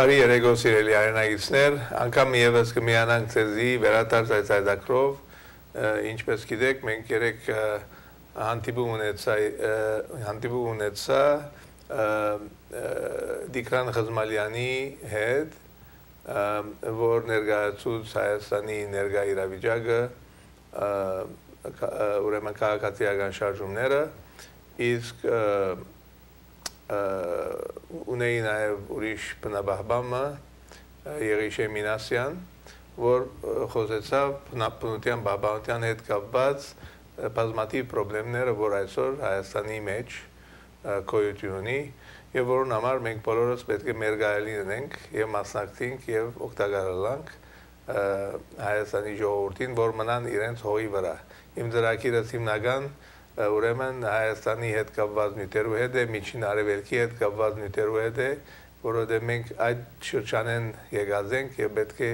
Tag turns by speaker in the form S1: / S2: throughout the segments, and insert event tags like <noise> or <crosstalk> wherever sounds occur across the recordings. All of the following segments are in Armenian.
S1: Բարի երեկո սիրելի հայրենագիտներ, անգամ եւս կմիանանք ցեզի վերադարձ այս այդակրով, ինչպես գիտեք, մենք երեք հանդիպում ունեցա հանդիպում ունեցա Դիկրան Խզմալյանի հետ, որ ներկայացուց Հայաստանի ներկա իրավիճակը ուրեմն քաղաքացիական շարժումները իսկ ունեի նաև ուրիշ բնաբահբամը Եղիշե Մինասյան, որ խոսեցավ բնապնության բաբանության հետ կապված բազմաթիվ խնդիրները, որ այսօր Հայաստանի մեջ գոյություն ունի եւ որոնց համար մենք բոլորս պետք է մեր գայելի ունենք եւ մասնակցենք եւ օգտակարալանք Հայաստանի ժողովրդին, որ մնան իրենց հողի վրա։ Իմ ծրագիրը հիմնական ուրեմն Հայաստանի հետ կապված նյութերու հետ է, միջին արևելքի հետ կապված նյութերու հետ է, որովհետև մենք այդ շրջանեն եկած ենք եւ պետք է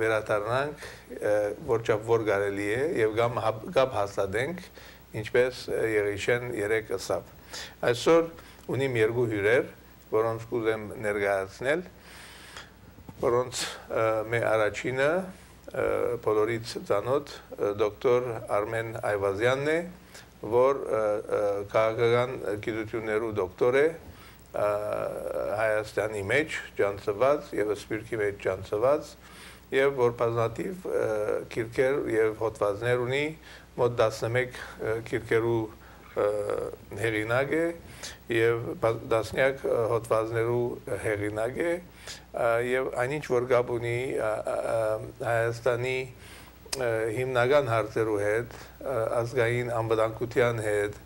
S1: վերադառնանք որչափ որ կարելի է եւ կամ կապ հաստատենք, ինչպես Եղիշեն երեք ասավ։ Այսօր ունիմ երկու հյուրեր, որոնց կուզեմ ներկայացնել, որոնց մեր առաջինը բոլորից ծանոթ դոկտոր Արմեն Այվազյանն է, որ քաղաքական գիտություններու դոկտոր է Հայաստանի մեջ ջանցված եւ Սպիրկի մեջ ջանցված եւ որ բազմաթիվ քիրքեր եւ հոդվածներ ունի մոտ 11 քիրքերու հեղինակ է եւ դասնյակ հոդվածներու հեղինակ է եւ այնինչ որ գաբ ունի Հայաստանի հիմնական հարցերու հետ, ազգային անվտանգության հետ,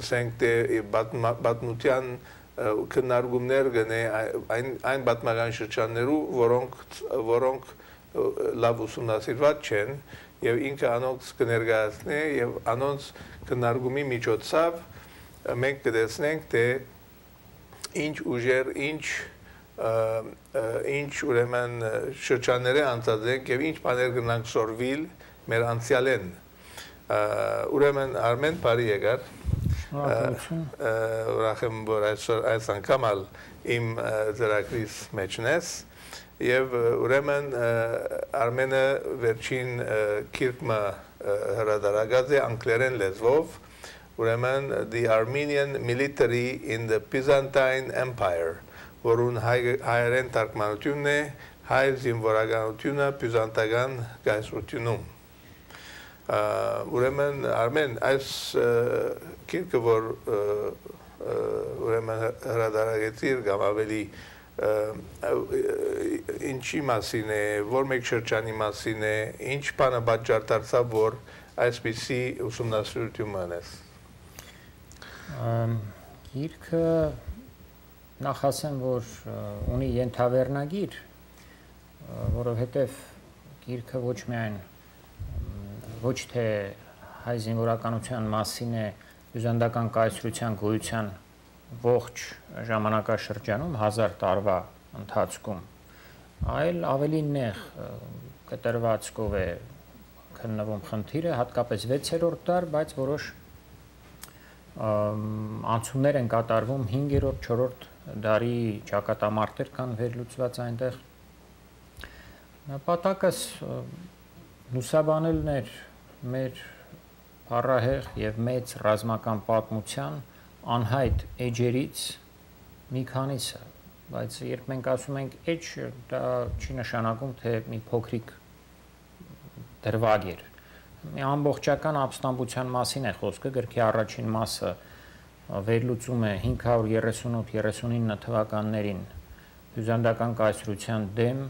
S1: ասենք թե բատնության քննարկումներ գնե այն այն բատմական շրջաններու, որոնք որոնք լավ ուսումնասիրված չեն եւ ինքը անոնց կներկայացնե եւ անոնց քննարկումի միջոցով մենք կտեսնենք թե ինչ ուժեր, ինչ ինչ ուրեմն շրջանները անցածենք եւ ինչ բաներ գնանք սորվիլ մեր անցյալեն ուրեմն Արմեն բարի եկար ուրախ եմ որ այսօր այս անգամ ալ իմ ծրագրիս մեջն ես եւ ուրեմն Արմենը վերջին քիրկմը հրադարագած է անգլերեն լեզվով ուրեմն the Armenian military in the Byzantine Empire որուն հայերեն տարկմանությունն է հայ զինվորականությունը բյուզանտական գայսրությունում։ Ուրեմն Արմեն այս քիրքը որ ուրեմն հրադարագեցիր կամ ավելի ինչի մասին է, որ մեկ շրջանի մասին է, ինչ բանը պատճառ դարձավ, որ այսպիսի ուսումնասիրություն անես։
S2: Գիրքը նախ ասեմ, որ ունի ենթավերնագիր, որովհետև գիրքը ոչ միայն ոչ թե հայ զինվորականության մասին է բյուզանդական կայսրության գոյության ողջ ժամանակաշրջանում 1000 տարվա ընթացքում, այլ ավելի նեղ կտրվածքով է քննվում խնդիրը, հատկապես 6-րդ դար, բայց որոշ անցումներ են կատարվում 5-րդ, 4-րդ դարի ճակատամարտեր կան վերլուծված այնտեղ նպատակս լուսաբանելն էր մեր փառահեղ եւ մեծ ռազմական պատմության անհայտ էջերից մի քանիսը բայց երբ մենք ասում ենք էջ դա չի նշանակում թե մի փոքրիկ դրվագ էր մի ամբողջական ապստամբության մասին է խոսքը գրքի առաջին մասը վերլուծում է 538-39 թվականներին բյուզանդական կայսրության դեմ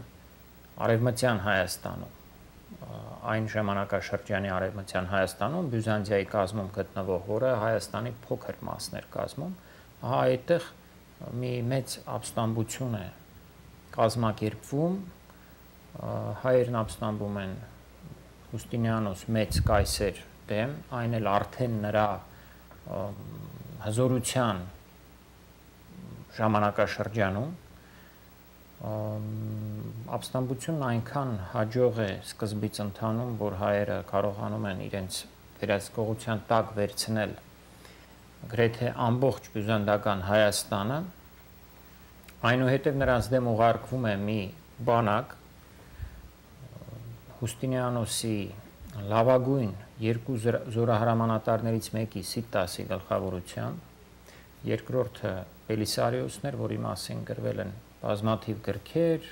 S2: արևմտյան Հայաստանում այն ժամանակաշրջանի արևմտյան Հայաստանում Բյուզանդիայի կազմում գտնվող, որը Հայաստանի փոքր մասներ կազմում, ահա այդտեղ մի մեծ ապստամբություն է կազմակերպվում հայերն ապստամբում են Հուստինյանոս մեծ կայսեր դեմ, այն էլ արդեն նրա հզորության ժամանակաշրջանում ապստամբությունն այնքան հաջող է սկզբից ընթանում, որ հայերը կարողանում են իրենց վերահսկողության տակ վերցնել գրեթե ամբողջ բյուզանդական Հայաստանը այնուհետև նրանց դեմ ուղարկվում է մի բանակ Հուստինյանոսի լավագույն երկու զորահրամանատարներից մեկի Սիտասի գլխավորությամբ երկրորդը Բելիսարիոսն էր, որի մասին գրվել են բազմաթիվ գրքեր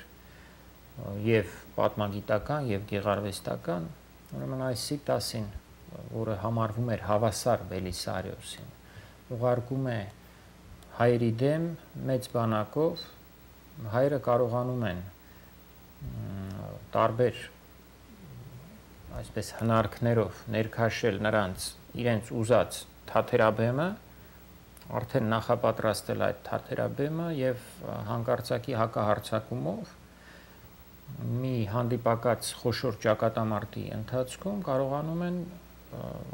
S2: եւ պատմագիտական եւ գեղարվեստական ուրեմն այս Սիտասին որը համարվում էր հավասար Բելիսարիոսին ուղարկում է հայերի դեմ մեծ բանակով հայերը կարողանում են տարբեր այսպես հնարքներով ներքաշել նրանց իրենց ուզած թաթերաբեմը արդեն նախապատրաստել այդ թաթերաբեմը եւ հանկարծակի հակահարցակումով մի հանդիպակաց խոշոր ճակատամարտի ընթացքում կարողանում են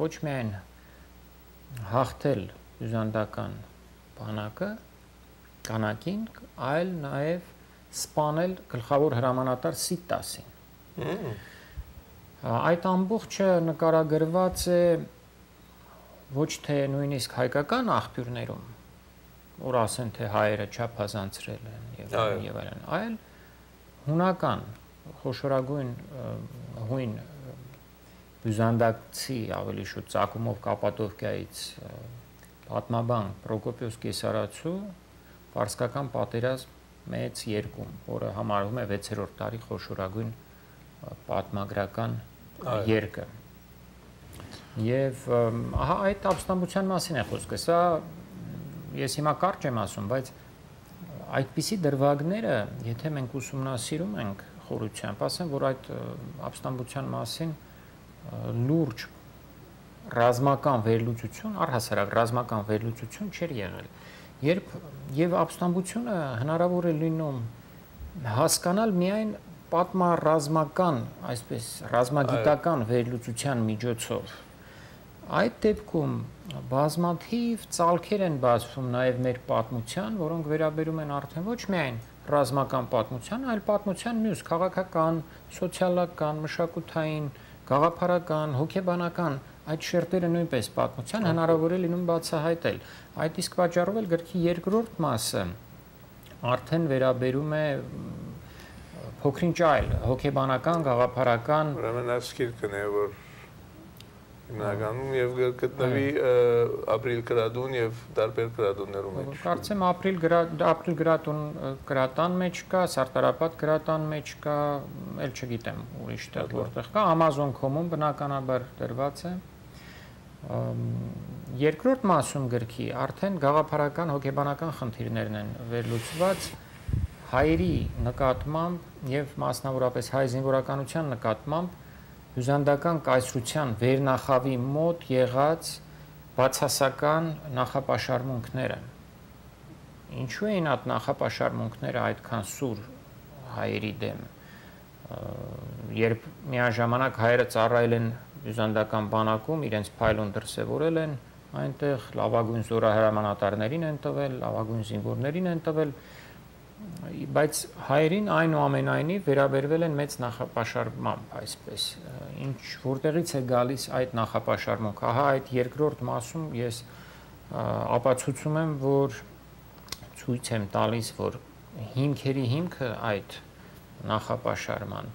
S2: ոչ միայն հաղթել բյուզանդական բանակը կանակին, այլ նաև սպանել գլխավոր հրամանատար Սիտասին։ Այդ ամբողջը նկարագրված է ոչ թե նույնիսկ հայկական աղբյուրներում, որ ասեն թե հայերը չափազանցրել են եւ եւ այլն, այլ հունական խոշորագույն հույն բյուզանդակցի ավելի շուտ ցակումով Կապադովկիայից պատմաբան Պրոկոպիոս Կեսարացու Պարսկական պատերազմ մեծ երկում, որը համարվում է 6-րդ տարի խոշորագույն պատմագրական երկը։ Եվ ահա այդ ապստամբության մասին է խոսքը։ Սա ես հիմա կարճ եմ ասում, բայց այդպիսի դրվագները, եթե մենք ուսումնասիրում ենք խորությամբ, ասեմ, որ այդ ապստամբության մասին լուրջ ռազմական վերլուծություն, առհասարակ ռազմական վերլուծություն չէր եղել։ Երբ եւ ապստամբությունը հնարավոր է լինում հասկանալ միայն պատմառազմական, այսպես ռազմագիտական վերլուծության միջոցով այդ դեպքում բազմաթիվ ցալքեր են բացվում նաև մեր պատմության, որոնք վերաբերում են արդեն ոչ միայն ռազմական պատմության, այլ պատմության մյուս քաղաքական, սոցիալական, մշակութային, գաղափարական, հոգեբանական այդ շերտերը նույնպես պատմության հնարավոր է լինում բացահայտել։ Այդ իսկ պատճառով էլ գրքի երկրորդ մասը արդեն վերաբերում է փոքրինչ այլ հոգեբանական, գաղափարական
S1: ուրեմն այս գիրքն է որ հիմնականում եւ գտնվի ապրիլ գրադուն եւ տարբեր գրադուններում մեջ։
S2: Կարծեմ ապրիլ ապրիլ գրադուն գրատան մեջ կա, Սարտարապատ գրատան մեջ կա, ել չգիտեմ ուրիշ տեղ որտեղ կա, Amazon.com-ում բնականաբար դրված է։ Երկրորդ մասում գրքի արդեն գաղափարական հոգեբանական խնդիրներն են վերլուծված հայերի նկատմամբ եւ մասնավորապես հայ զինվորականության նկատմամբ բյուզանդական կայսրության վերնախավի մոտ եղած բացասական նախապաշարմունքները ինչու էին այդ նախապաշարմունքները այդքան սուր հայերի դեմ? Երբ միաժամանակ հայերը ծառայել են բյուզանդական բանակում իրենց փայլուն դրսևորել են այնտեղ լավագույն զորահրամանատարներին են տվել լավագույն զինվորներին են տվել բայց հայերին այնուամենայնիվ վերաբերվել են մեծ նախապաշարմամբ այսպես ինչ որտեղից է գալիս այդ նախապաշարմունք ահա այդ երկրորդ մասում ես ապացուցում եմ որ ցույց եմ տալիս որ հիմքերի հիմքը այդ նախապաշարման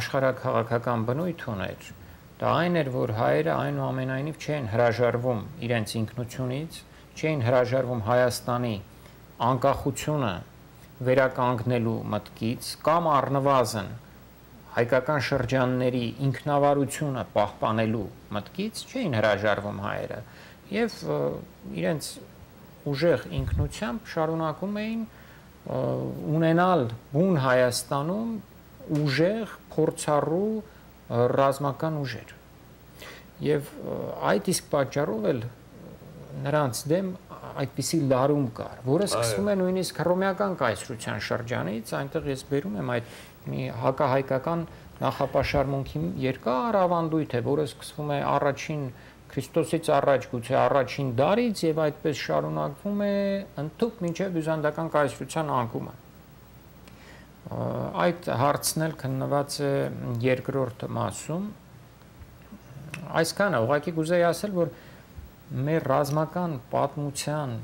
S2: աշխարհակաղակական բնույթ ուներ դա այն էր որ հայերը այնուամենայնիվ չեն հրաժարվում իրենց ինքնությունից չեն հրաժարվում Հայաստանի անկախությունը վերականգնելու մտքից կամ առնվազն հայկական շրջանների ինքնավարությունը պահպանելու մտքից չէին հրաժարվում հայերը եւ իրենց ուժեղ ինքնությամբ շարունակում էին ունենալ բուն Հայաստանում ուժեղ փորձառու ռազմական ուժեր եւ այդ իսկ պատճառով էլ նրանց դեմ այդպիսի լարում կար, որը սկսվում է նույնիսկ հռոմեական կայսրության շրջանից, այնտեղ ես բերում եմ այդ մի հակահայկական նախապաշարմունքի երկար ավանդույթ է, որը սկսվում է առաջին Քրիստոսից առաջ գուցե առաջին դարից եւ այդպես շարունակվում է ընդཐུպ մինչեւ բյուզանդական կայսրության անկումը։ Այդ հարցն էլ քննված է երկրորդ մասում։ Այսքանը ուղղակի գուզեի ասել, որ մեր ռազմական պատմության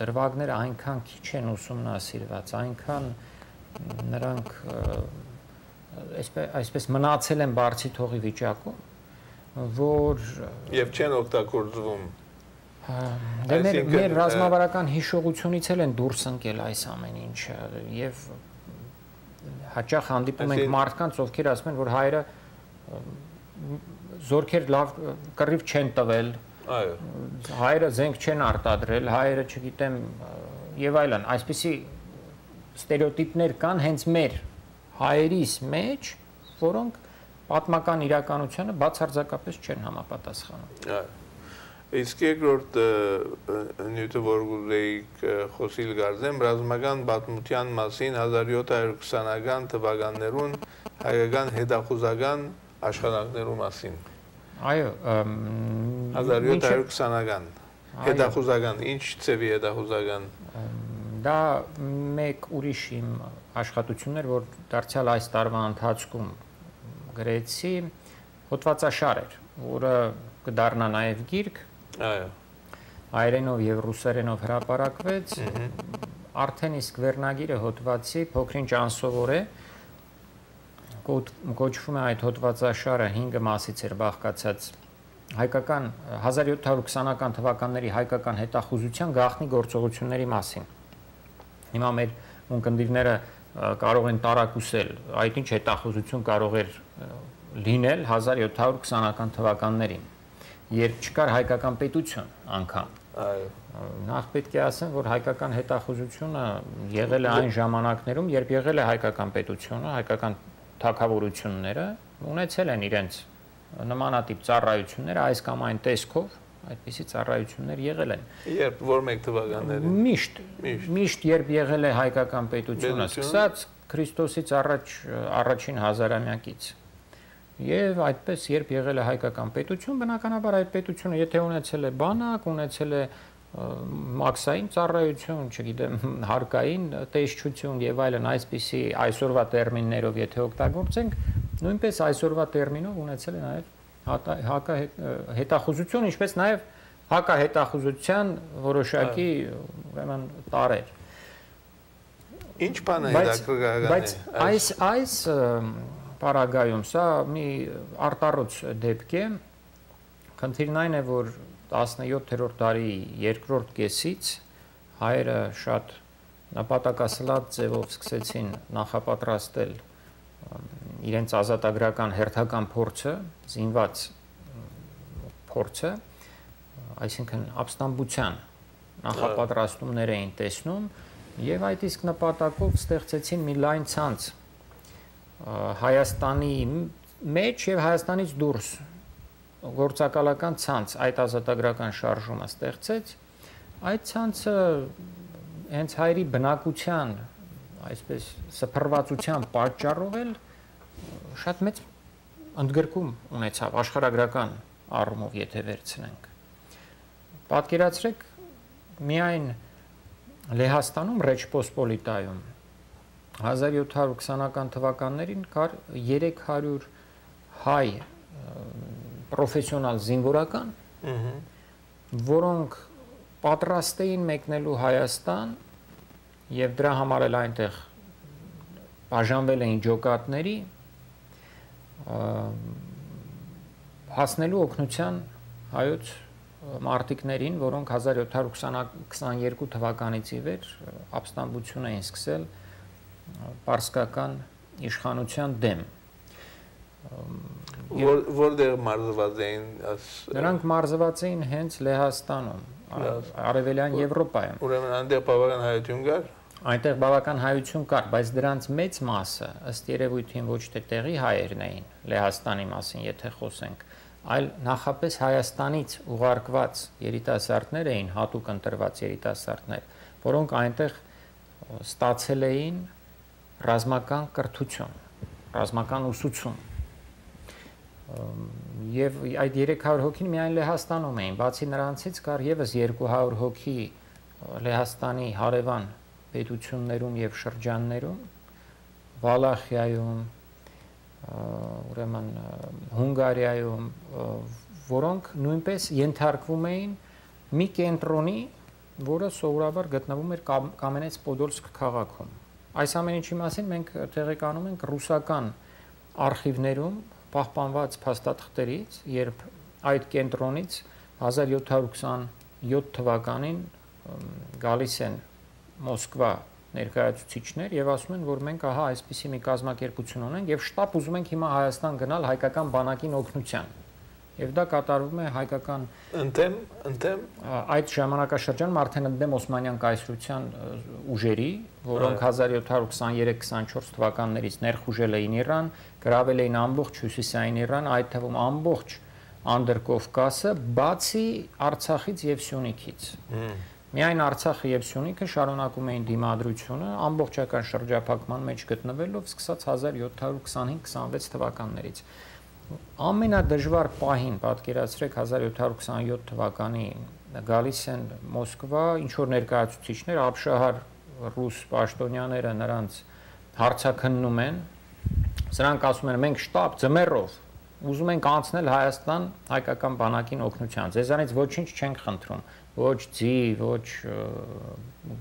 S2: դրվագները այնքան քիչ են ուսումնասիրված, այնքան նրանք այսպես այսպես մնացել են բարձի թողի վիճակում, որ
S1: եւ չեն օգտագործվում
S2: Դե մեր մեր ռազմավարական հիշողությունից էլ են դուրս ընկել այս ամեն ինչը եւ հաճախ հանդիպում ենք մարդկանց, ովքեր ասում են, որ հայերը զորքեր լավ կռիվ չեն տվել,
S1: այո,
S2: հայերը զենք չեն արտադրել, հայերը, չգիտեմ, եւ այլն, այսպիսի ստերեոտիպներ կան հենց մեր հայերիս մեջ, որոնք պատմական իրականությանը բացարձակապես չեն համապատասխանում։
S1: Այո Իսկ երկրորդ նյութը որ գուզեիք խոսիլ գարձեմ ռազմական պատմության մասին 1720-ական թվականներուն հայկական հետախուզական աշխատանքներու մասին։
S2: Այո,
S1: 1720-ական հետախուզական, ինչ ծևի հետախուզական։
S2: Դա մեկ ուրիշ իմ աշխատություններ, որ դարձյալ այս տարվա ընթացքում գրեցի, հոդվածաշար էր, որը կդառնա նաև գիրք,
S1: Այո։
S2: Հայերենով եւ ռուսերենով հրապարակվեց։ Արդեն իսկ վերնագիրը հոդվածի փոքրինչ անսովոր է։ Կոչվում է այդ հոդվածաշարը 5 մասից էր բաղկացած հայկական 1720-ական թվականների հայկական հետախուզության գաղտնի գործողությունների մասին։ Հիմա մեր ունկնդիրները կարող են տարակուսել, այդ ինչ հետախուզություն կարող էր լինել 1720-ական թվականներին երբ չկար հայկական պետություն անգամ։
S1: Այո։
S2: Նախ պետք է ասեմ, որ հայկական հետախուզությունը եղել է այն ժամանակներում, երբ եղել է հայկական պետությունը, հայկական թակավորությունները ունեցել են իրենց նմանատիպ ծառայությունները այս կամ այն տեսքով այդպիսի ծառայություններ եղել են։
S1: Երբ որ մեկ թվականներին։
S2: Միշտ, միշտ երբ եղել է հայկական պետությունը, սկսած Քրիստոսից առաջ առաջին հազարամյակից Եվ այդպես երբ եղել է հայկական պետություն, բնականաբար այդ պետությունը եթե ունեցել է բանակ, ունեցել է մաքսային ծառայություն, չգիտեմ, <laughs> հարկային տեսչություն եւ այլն այսպիսի այսօրվա տերմիններով եթե օգտագործենք, նույնպես այսօրվա տերմինով ունեցել է նաեւ հակա հետախուզություն, ինչպես նաեւ հակա հետախուզության որոշակի ուրեմն տարեր։
S1: Ինչ բան է հետաքրքրական
S2: Բայց այս այս պարագայում սա մի արտառոց դեպք է խնդիրն այն է որ 17-րդ դարի երկրորդ կեսից հայերը շատ նպատակասլաց ձևով սկսեցին նախապատրաստել իրենց ազատագրական հերթական փորձը, զինված փորձը, այսինքն ապստամբության նախապատրաստումներ էին տեսնում եւ այդ իսկ նպատակով ստեղծեցին մի լայն ցանց Հայաստանի մեջ եւ Հայաստանից դուրս գործակալական ցանց այդ ազատագրական շարժումը ստեղծեց այդ ցանցը հենց հայերի բնակության այսպես սփռվածության պատճառով էլ շատ մեծ ընդգրկում ունեցավ աշխարհագրական առումով եթե վերցնենք պատկերացրեք միայն Լեհաստանում Ռեչպոսպոլիտայում 1720-ական թվականներին կար 300 հայ պրոֆեսիոնալ զինվորական, որոնք պատրաստ էին մեկնելու Հայաստան եւ դրա համար էլ այնտեղ բաժանվել էին ջոկատների հասնելու օգնության հայոց մարտիկներին, որոնք 1722 թվականից ի վեր ապստամբություն էին սկսել պարսկական իշխանության դեմ
S1: որ որտեղ մարզված էին
S2: նրանք մարզված էին հենց Լեհաստանում արևելյան Եվրոպայում
S1: ուրեմն այնտեղ բավական հայություն կար
S2: այնտեղ բավական հայություն կար բայց դրանց մեծ մասը ըստ երևույթին ոչ թե տեղի հայերն էին Լեհաստանի մասին եթե խոսենք այլ նախապես Հայաստանից ուղարկված երիտասարդներ էին հատուկ ընտրված երիտասարդներ որոնք այնտեղ ստացել էին ռազմական կրթություն, ռազմական ուսուցում։ Եվ այդ 300 հոգին միայն Լեհաստանում էին, բացի նրանցից կար եւս 200 հոգի Լեհաստանի հարևան պետություններում եւ շրջաններում, Վալախիայում, ուրեմն Հունգարիայում, որոնք նույնպես ենթարկվում էին մի կենտրոնի որը սովորաբար գտնվում էր Կամենեց-Պոդոլսկ քաղաքում։ Այս ամեն ինչի մասին մենք տեղեկանում ենք ռուսական արխիվներում պահպանված փաստաթղթերից, երբ այդ կենտրոնից 1727 թվականին գալիս են Մոսկվա ներկայացուցիչներ եւ ասում են, որ մենք ահա այսպիսի մի կազմակերպություն ունենք եւ շտապ ուզում ենք հիմա Հայաստան գնալ հայկական բանակին օգնության։ Եվ դա կատարվում է հայկական
S1: ընդեմ ընդեմ
S2: այդ ժամանակաշրջանում արդեն ընդդեմ Օսմանյան կայսրության ուժերի, որոնք 1723-24 թվականներից ներխուժել էին Իրան, գրավել էին ամբողջ հյուսիսային Իրան, այդ թվում ամբողջ Անդրկովկասը, բացի Արցախից եւ Սյունիքից։ Միայն Արցախը եւ Սյունիքը շարունակում էին դիմադրությունը ամբողջական շրջափակման մեջ գտնվելով սկսած 1725-26 թվականներից։ Ամենադժվար պահին պատկերացրեք 1727 թվականի գալիս են Մոսկվա ինչ որ ներկայացուցիչներ ապշահար ռուս պաշտոնյաները նրանց հարցակննում են սրանք ասում են մենք շտաբ ձմեռով ուզում ենք անցնել Հայաստան հայկական բանակին օգնության ձեզանից ոչինչ չենք խնդրում ոչ ձի, ոչ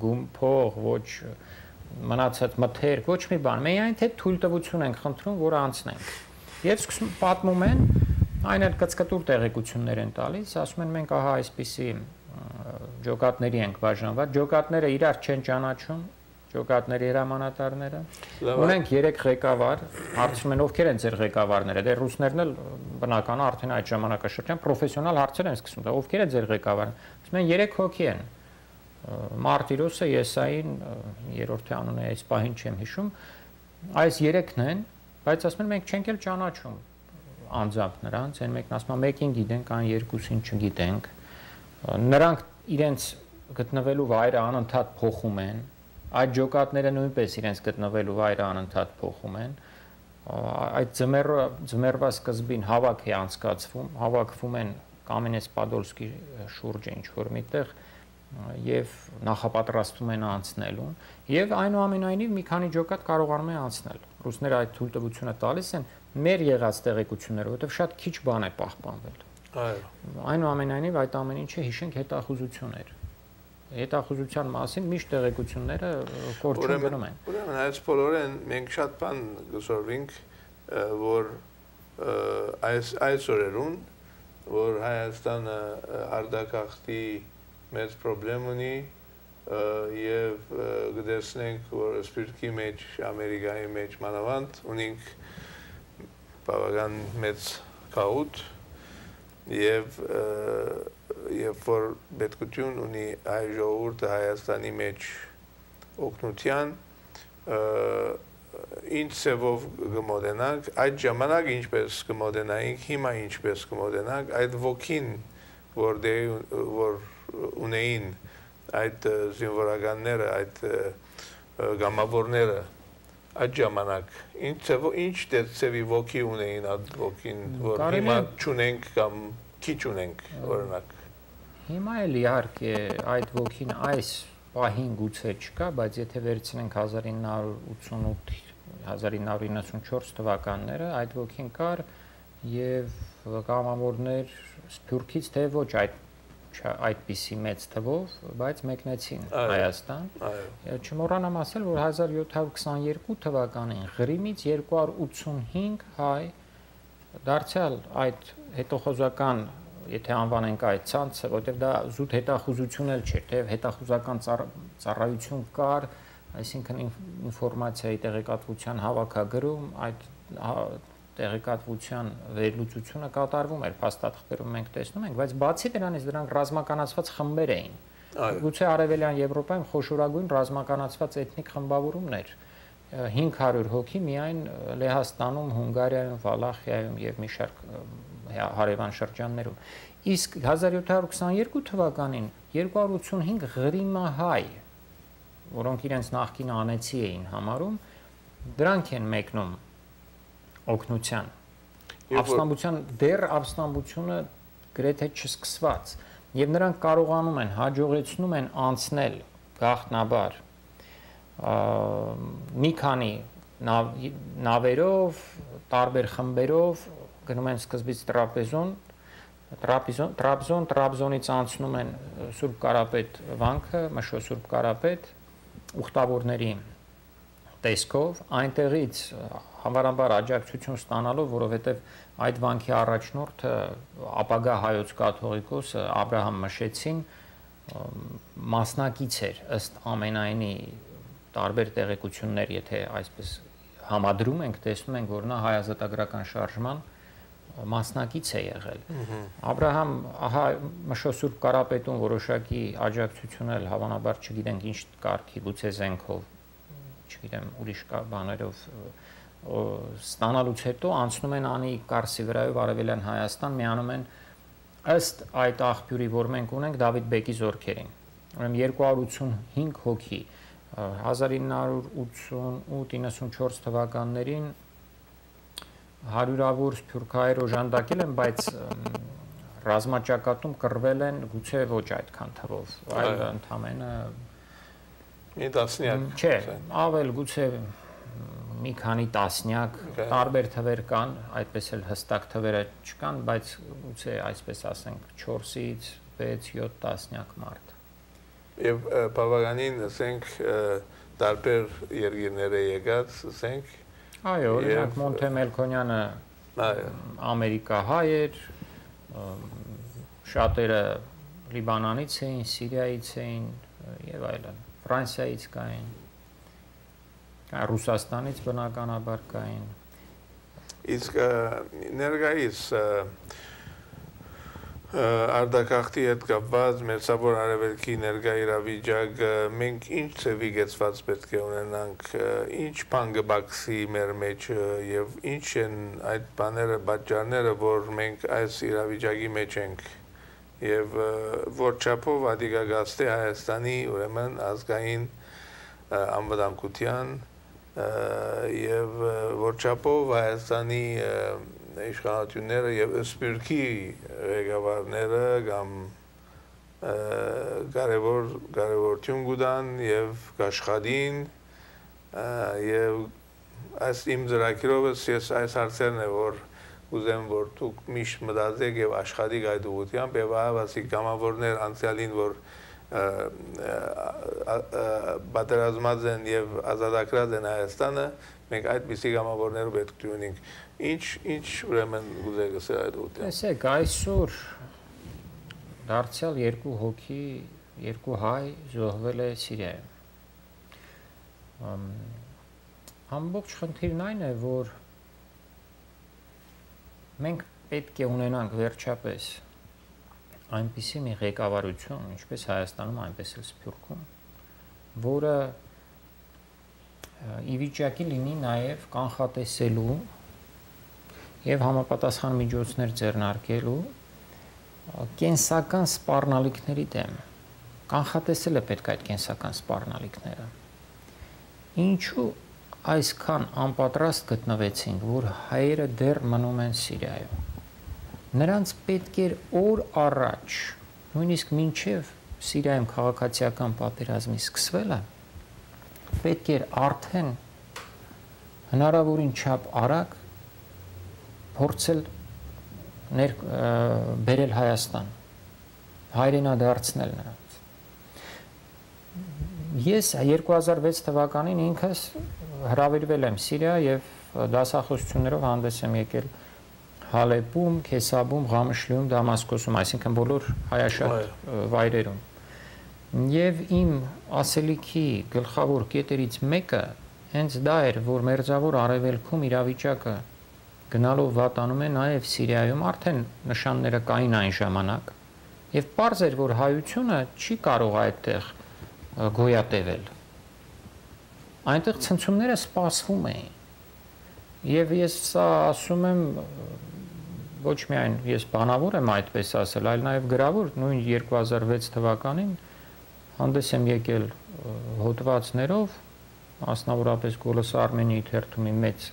S2: գում փող, ոչ մնացած մթերք, ոչ մի բան։ Միայն թե թույլտվություն ենք խնդրում, որ անցնենք։ Եվ սկսում պատմում են, այն էլ կծկտուր տեղեկություններ են տալիս, ասում են մենք ահա այսպիսի ջոկատների ենք բաժանված, ջոկատները իրար չեն ճանաչում, ջոկատների հրամանատարները։ Ունենք 3 ղեկավար, հարցում են ովքեր են ձեր ղեկավարները։ Դե ռուսներն էլ բնական արդեն այդ ժամանակաշրջան պրոֆեսիոնալ հարցեր են սկսում, դա ովքեր է ձեր ղեկավարը։ Ասում են 3 հոգի են։ Մարտիրոսը, Եսային, երրորդի անունը այս պահին չեմ հիշում։ Այս 3-ն են, բայց ասում են մենք չենք էլ ճանաչում անձամբ նրանց, այն մեկն ասում է մեկին գիտենք, այն երկուսին չգիտենք։ Նրանք իրենց գտնվելու վայրը անընդհատ փոխում են, Այդ ջոկատները նույնպես իրենց գտնվելու վայրը անընդհատ փոխում են։ Այդ ձմեռը ձմեռվա սկզբին հավաք է անցկացվում, հավաքվում են Կամենես Պադոլսկի շուրջը ինչ որ միտեղ եւ նախապատրաստում են անցնելուն եւ այնուամենայնիվ մի քանի ջոկատ կարողանում են անցնել ռուսները այդ թույլտվությունը տալիս են մեր եղած տեղեկությունները որովհետեւ շատ քիչ բան է պահպանվել այո այնուամենայնիվ այդ ամեն ինչը հիշենք հետախուզություններ հետախուզության մասին միշտ տեղեկությունները կորչում գնում են։
S1: Ուրեմն այս բոլորեն մենք շատ բան գսորվինք, որ այս այս օրերուն, որ Հայաստանը արդակախտի մեծ խնդրեմ ունի եւ գտեսնենք, որ սպիրտի մեջ, Ամերիկայի մեջ մանավանդ ունենք բավական մեծ կաուտ եւ երբ որ պետքություն ունի հայ ժողովուրդը Հայաստանի մեջ օգնության ինչ ծևով կմոդենանք, այդ ժամանակ ինչպես կմոդենայինք, հիմա ինչպես կմոդենանք, այդ ոգին, որ դե որ ունեին այդ զինվորականները, այդ գամավորները այդ ժամանակ ինչ ծևով ինչ ծևի ոգի ունեին այդ ոգին, որ հիմա չունենք կամ քիչ ունենք օրինակ
S2: Հիմա էլ իհարկե այդ ոգին այս պահին գուցե չկա, բայց եթե վերցնենք 1988 1994 թվականները, այդ ոգին կար եւ կամավորներ Սփյուռքից թե ոչ այդ այդպիսի մեծ թվով, բայց մեկնեցին Հայաստան։ Այո։ Չմոռանամ ասել, որ 1722 թվականին Ղրիմից 285 հայ դարձյալ այդ հետոխոզական եթե անվանենք այդ ցանցը, որտեղ դա զուտ հետախուզություն էլ չէր, թե հետախուզական ծառայություն կար, այսինքն ինֆորմացիայի տեղեկատվության հավաքագրում այդ տեղեկատվության վերլուծությունը կատարվում էր փաստաթղթերում մենք տեսնում ենք, բայց բացի դրանից դրանք ռազմականացված խմբեր էին։ Գուցե արևելյան Եվրոպայում խոշորագույն ռազմականացված էթնիկ խմբավորումներ 500 հոգի միայն Լեհաստանում, Հունգարիայում, Վալախիայում եւ մի շարք հարևան շրջաններում։ Իսկ 1722 թվականին 285 ղրիմահայ, որոնք իրենց նախկին անեցի էին համարում, դրանք են մեկնում օգնության։ Ապստամբության դեռ ապստամբությունը գրեթե չսկսված եւ նրանք կարողանում են հաջողեցնում են անցնել գախտնաբար մի քանի նավերով, տարբեր խմբերով գնում են սկզբից տրապեզուն, Տրապզոն, Տրաբզոն, Տրաբզոնից անցնում են Սուրբ Կարապետ վանքը, Մշո Սուրբ Կարապետ ուխտավորների տեսքով, այնտեղից համարամբար աջակցություն ստանալով, որովհետև այդ վանքի առաջնորդը ապագա հայոց կաթողիկոսը Աբ รา համ Մշեցին մասնակից էր ըստ ամենայնի տարբեր տեղեկություններ, եթե այսպես համադրում ենք, տեսնում ենք, որ նա հայազատագրական շարժման մասնակից է եղել։ Աբ รา համ, ահա Մշո Սուրբ Կարապետուն որոշակի աջակցություն էլ հավանաբար չգիտենք ինչ կարգի, գուցե զենքով, չգիտեմ, ուրիշ բաներով ստանալուց հետո անցնում են անի Կարսի վրայով Արևելյան Հայաստան, միանում են ըստ այդ աղբյուրի, որ մենք ունենք Դավիթ Բեկի զորքերին։ Ուրեմն 285 հոգի 1988-94 թվականներին հարյուրավոր սփյուռքահայեր օժանդակել են, բայց ռազմաճակատում կռվել են գուցե ոչ այդքան թվով, այլ ընդամենը
S1: մի տասնյակ։
S2: Չէ, ավել գուցե մի քանի տասնյակ տարբեր թվեր կան, այդպես էլ հստակ թվերը չկան, բայց գուցե այսպես ասենք 4-ից 6-7 տասնյակ մարդ։
S1: Եվ բավականին ասենք տարբեր երկիրներ է եկած, ասենք
S2: Այո, օրինակ Մոնթե Մելքոնյանը ամերիկահայ էր, շատերը Լիբանանից էին, Սիրիայից էին եւ այլն, Ֆրանսիայից կային, Ռուսաստանից բնականաբար կային։
S1: Իսկ ներկայիս արդակախտի հետ կապված մերձավոր արևելքի ներկա իրավիճակը մենք ինչ ծևի գեցված պետք է ունենանք, ինչ բան կբացի մեր մեջ եւ ինչ են այդ բաները, պատճառները, որ մենք այս իրավիճակի մեջ ենք եւ որ չափով ադիգագաստե Հայաստանի ուրեմն ազգային անվտանգության եւ որ չափով Հայաստանի իշխանությունները եւ սպիրկի ղեկավարները կամ կարևոր կարևորություն գուտան եւ աշխատին եւ այս իմ ծրագրովս ես այս հարցերն է որ ուզեմ որ դուք միշտ մտածեք եւ աշխատեք այդ ուղությամբ եւ ավասի կամավորներ անցյալին որ պատերազմած են եւ ազատագրած են Հայաստանը մենք այդպիսի կամավորներ պետք ունենք Ինչ ինչ ուրեմն գուզե գսել այդ ուտը։
S2: Տեսեք, այսօր դարձյալ երկու հոգի, երկու հայ զոհվել է Սիրիայում։ Ամբողջ խնդիրն այն է, որ մենք պետք է ունենանք վերջապես այնպիսի մի ղեկավարություն, ինչպես Հայաստանում, այնպես էլ Սփյուռքում, որը ի վիճակի լինի նաև կանխատեսելու եւ համապատասխան միջոցներ ձեռնարկելու կենսական սպառնալիքների դեմ կանխատեսել է պետք այդ կենսական սպառնալիքները ինչու այսքան անպատրաստ գտնվեցին որ հայերը դեռ մնում են Սիրիայում նրանց պետք էր օր առաջ նույնիսկ մինչև Սիրիայում քաղաքացիական պատերազմի սկսվելը պետք էր արդեն հնարավորին չափ արագ փորձել ներ բերել Հայաստան հայրենադարձնել նրանց ես 2006 թվականին ինքս հրավիրվել եմ Սիրիա եւ դասախոսություններով հանդես եմ եկել Հալեպում, Քեսաբում, Ղամշլիում, Դամասկոսում, այսինքն բոլոր հայաշատ վայրերում։ Եվ իմ ասելիքի գլխավոր կետերից մեկը հենց դա էր, որ մերձավոր արևելքում իրավիճակը գնալով վատանում է նաև Սիրիայում արդեն նշանները կային այն ժամանակ եւ པարզ էր որ հայությունը չի կարող այդտեղ գոյատևել այնտեղ ցնցումները սպասվում էին եւ ես սա ասում եմ ոչ միայն ես բանավոր եմ այդպես ասել այլ նաեւ գրավոր նույն 2006 թվականին հանդես եմ եկել հոդվածներով մասնավորապես Գոլոս Արմենիի թերթումի մեծ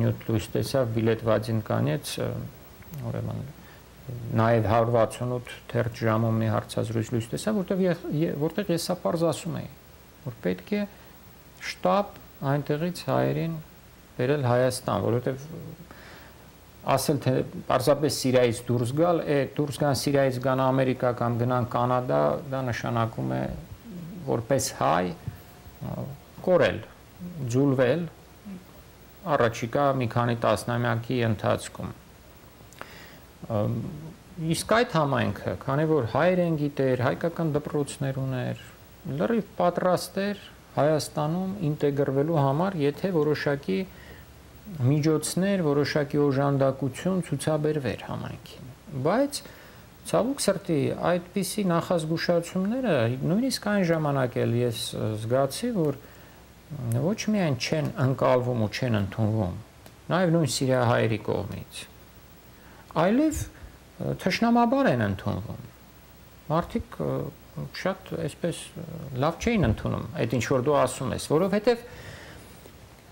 S2: նյութ լույս տեսավ բիլետ վազին կանեց ուրեմն նաև 168 թերթ ժամում մի հարցազրույց լույս տեսավ որտեղ որտեղ ես սա པարզ ասում էի որ պետք է շտաբ այնտեղից հայերին վերել Հայաստան որովհետև ասել թե պարզապես Սիրիայից դուրս գալ, է դուրս գան Սիրիայից գան Ամերիկա կամ գնան Կանադա, դա նշանակում է որպես հայ կորել, ջուլվել առաջիկա մի քանի տասնամյակի ընթացքում իսկ այդ համայնքը, քանի որ հայեր են գիտեր, հայկական դպրոցներ ուներ, լրիվ պատրաստ էր Հայաստանում ինտեգրվելու համար, եթե որոշակի միջոցներ, որոշակի օժանդակություն ցուցաբերվեր համայնքին։ Բայց ցավոք սրտի այդպիսի նախազգուշացումները նույնիսկ այն ժամանակ էլ ես զգացի, որ ոչ միայն չեն ընկալվում ու չեն ընդունվում, նաև նույն սիրիահայերի կողմից, այլև թշնամաբար են ընդունվում։ Մարդիկ շատ այսպես լավ չէին ընդունում այդ ինչ որ դու ասում ես, որովհետև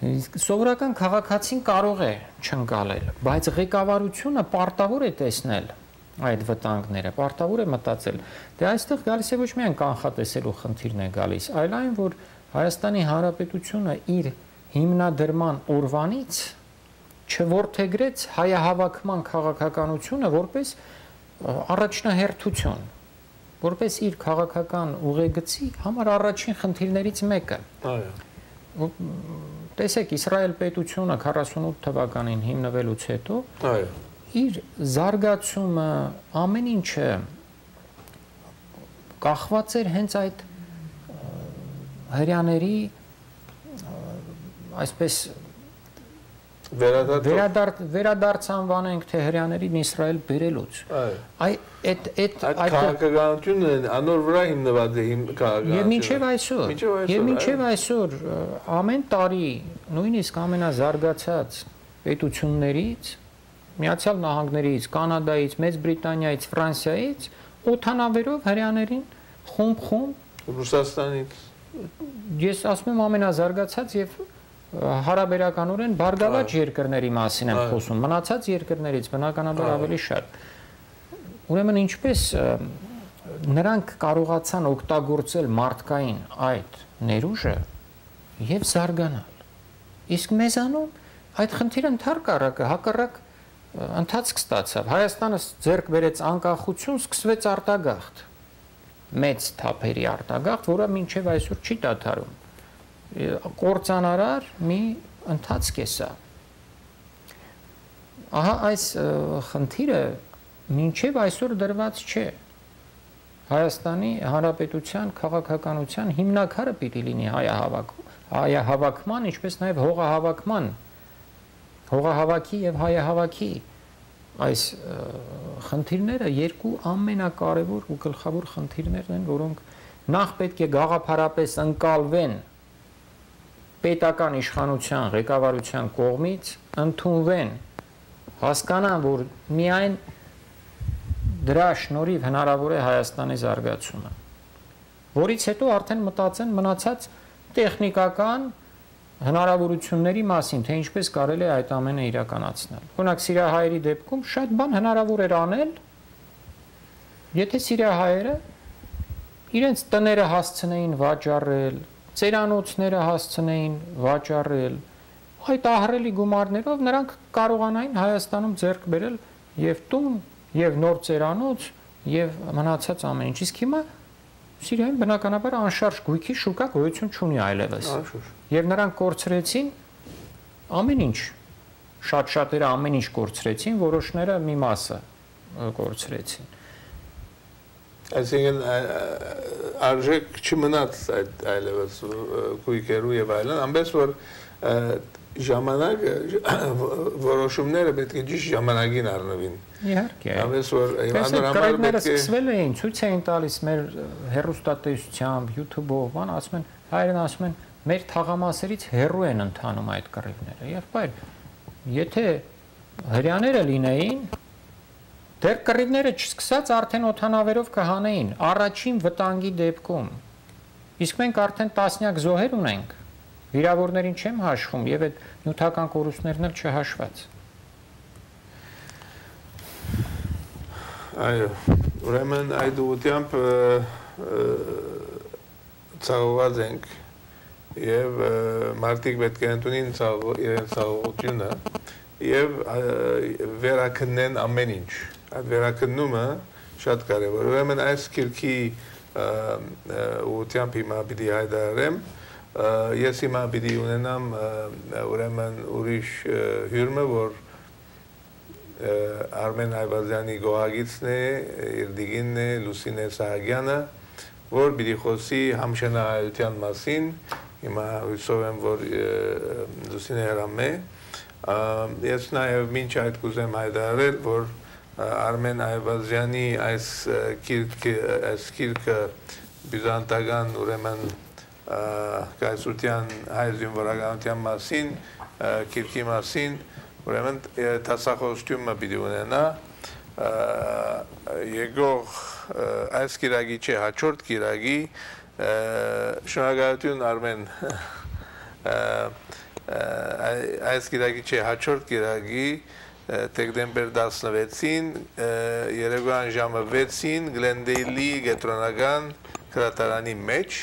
S2: սովորական քաղաքացին կարող է չընկալել, բայց ղեկավարությունը պարտավոր է տեսնել այդ վտանգները, պարտավոր է մտածել։ Դե այստեղ գալիս է ոչ միայն կանխատեսելու խնդիրն է գալիս, այլ այն, որ Հայաստանի Հանրապետությունը իր հիմնադրման օրվանից չորթեգրեց հայահավաքման քաղաքականությունը որպես առաջնահերթություն, որպես իր քաղաքական ուղեգծի համար առաջին խնդիրներից մեկը։ Այո։ Տեսեք, Իսրայել պետությունը 48 թվականին հիմնվելուց հետո այո իր զարգացումը ամեն ինչը կախված էր հենց այդ հрьяաների այսպես
S1: վերադարձ
S2: վերադարձ անվանենք թե հрьяաներին Իսրայել բերելուց։ Այ այդ այդ
S1: այդ քաղաքականությունը անոր վրա հիմնված է իմ քաղաքականությունը։
S2: Եվ մինչև այսօր, եւ մինչև այսօր ամեն տարի նույնիսկ ամենազարգացած պետություններից Միացյալ Նահանգներից, Կանադայից, Մեծ Բրիտանիայից, Ֆրանսիայից օթանավերով հрьяաներին խումբ-խումբ
S1: Ռուսաստանից
S2: ես ասում եմ ամենազարգացած եւ հարաբերականորեն բարգավաճ երկրների մասին եմ խոսում, մնացած երկրներից բնականաբար ավելի շատ։ Ուրեմն ինչպես նրանք կարողացան օգտագործել մարդկային այդ ներուժը եւ զարգանալ։ Իսկ մեզանում այդ խնդիրը ընդհակառակը հակառակ ընթացք ստացավ։ Հայաստանը ձեռք բերեց անկախություն, սկսվեց արտագաղթ։ Մեծ թափերի արտագաղթ, որը մինչև այսօր չի դադարում կորցանարար մի ընթացք է սա։ Ահա այս խնդիրը մինչև այսօր դրված չէ։ Հայաստանի Հանրապետության քաղաքականության հիմնակարը պիտի լինի հայահավաք, հայահավաքման, ինչպես նաև հողահավաքման, հողահավաքի եւ հայահավաքի այս խնդիրները երկու ամենակարևոր ու գլխավոր խնդիրներն են, որոնք նախ պետք է գաղափարապես ընկալվեն պետական իշխանության ղեկավարության կողմից ընդունվեն հասկանան, որ միայն դրա շնորհիվ հնարավոր է Հայաստանի զարգացումը։ Որից հետո արդեն մտածեն մնացած տեխնիկական հնարավորությունների մասին, թե ինչպես կարելի է այդ ամենը իրականացնել։ Օրինակ Սիրիահայերի դեպքում շատ բան հնարավոր էր անել, եթե Սիրիահայերը իրենց տները հասցնեին վաճառել, ծերանոցները հասցնեին վաճառել, այդ ահռելի գումարներով նրանք կարողանային Հայաստանում ձեռք բերել եւ տուն, եւ նոր ծերանոց, եւ մնացած ամեն ինչ։ Իսկ հիմա Սիրիայում բնականաբար անշարժ գույքի շուկա գոյություն չունի այլևս։ Եվ նրանք կորցրեցին ամեն ինչ։ Շատ-շատերը ամեն ինչ կորցրեցին, որոշները մի մասը կորցրեցին
S1: Այսինքն արժեք չմնաց այդ այլևս քույքերու եւ այլն, ամենս որ ժամանակ որոշումները պետք է ճիշտ ժամանակին առնվին։
S2: Իհարկե։
S1: Ամենս որ
S2: անհրաժեշտ պետք է սկսվել էին, ցույց էին տալիս մեր հերոստատեսությամբ, YouTube-ով, բան ասում են, հայերեն ասում են, մեր թաղամասերից հեռու են ընթանում այդ կռիվները։ Եվ բայր, եթե հрьяաները լինեին, Դեռ կռիվները չսկսած արդեն օթանավերով կհանեին առաջին վտանգի դեպքում։ Իսկ մենք արդեն տասնյակ զոհեր ունենք։ Վիրավորներին չեմ հաշվում եւ այդ նյութական կորուստներն էլ չհաշված։
S1: Այո, ուրեմն այդ ուտյամբ ցավված ենք եւ մարդիկ պետք է ընդունին ցավ իրենց ցավությունը եւ վերակննեն ամեն ինչ։ Այդ վերակննումը շատ կարևոր։ Ուրեմն այս քիրքի ուտյամբ հիմա պիտի հայտարարեմ, ես հիմա պիտի ունենամ ուրեմն ուրիշ հյուրմը, որ Արմեն Այվազյանի գոհագիցն է, իր դիգինն է, Լուսինե Սահագյանը, որ պիտի խոսի համշենահայության մասին, հիմա հույսով եմ, որ Լուսինե հրամ է, ես նաև մինչ այդ կուզեմ հայտարարել, որ Արմեն Այվազյանի այս քիրքը այս քիրքը բյուզանդական ուրեմն կայսրության հայ զինվորականության մասին, քիրքի մասին, ուրեմն տասախոսությունը պիտի ունենա եկող այս կիրագի չէ, հաջորդ կիրագի շնորհակալություն Արմեն այս կիրագի չէ, հաջորդ կիրագի դեկտեմբեր 16-ին Երևան ժամը 6-ին Գլենդեյլի գետրոնական քրատարանի մեջ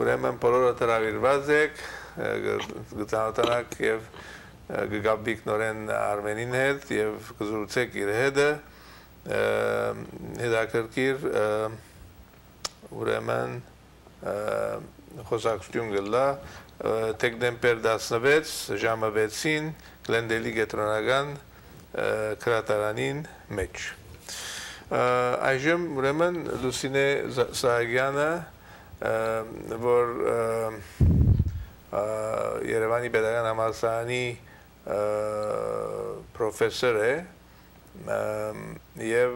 S1: ուրեմն բոլորը տրավիրված եք գծանոթանակ եւ գգաբիկ նորեն Արմենին հետ եւ գզրուցեք իր հետը հետաքրքիր ուրեմն խոսակցություն գլա դեկտեմբեր 16 ժամը 6-ին Գլենդելի գետրոնական քրատարանին մեջ։ Այժմ ուրեմն Լուսինե Սահակյանը, որ Երևանի Պետական համալսարանի պրոֆեսոր է եւ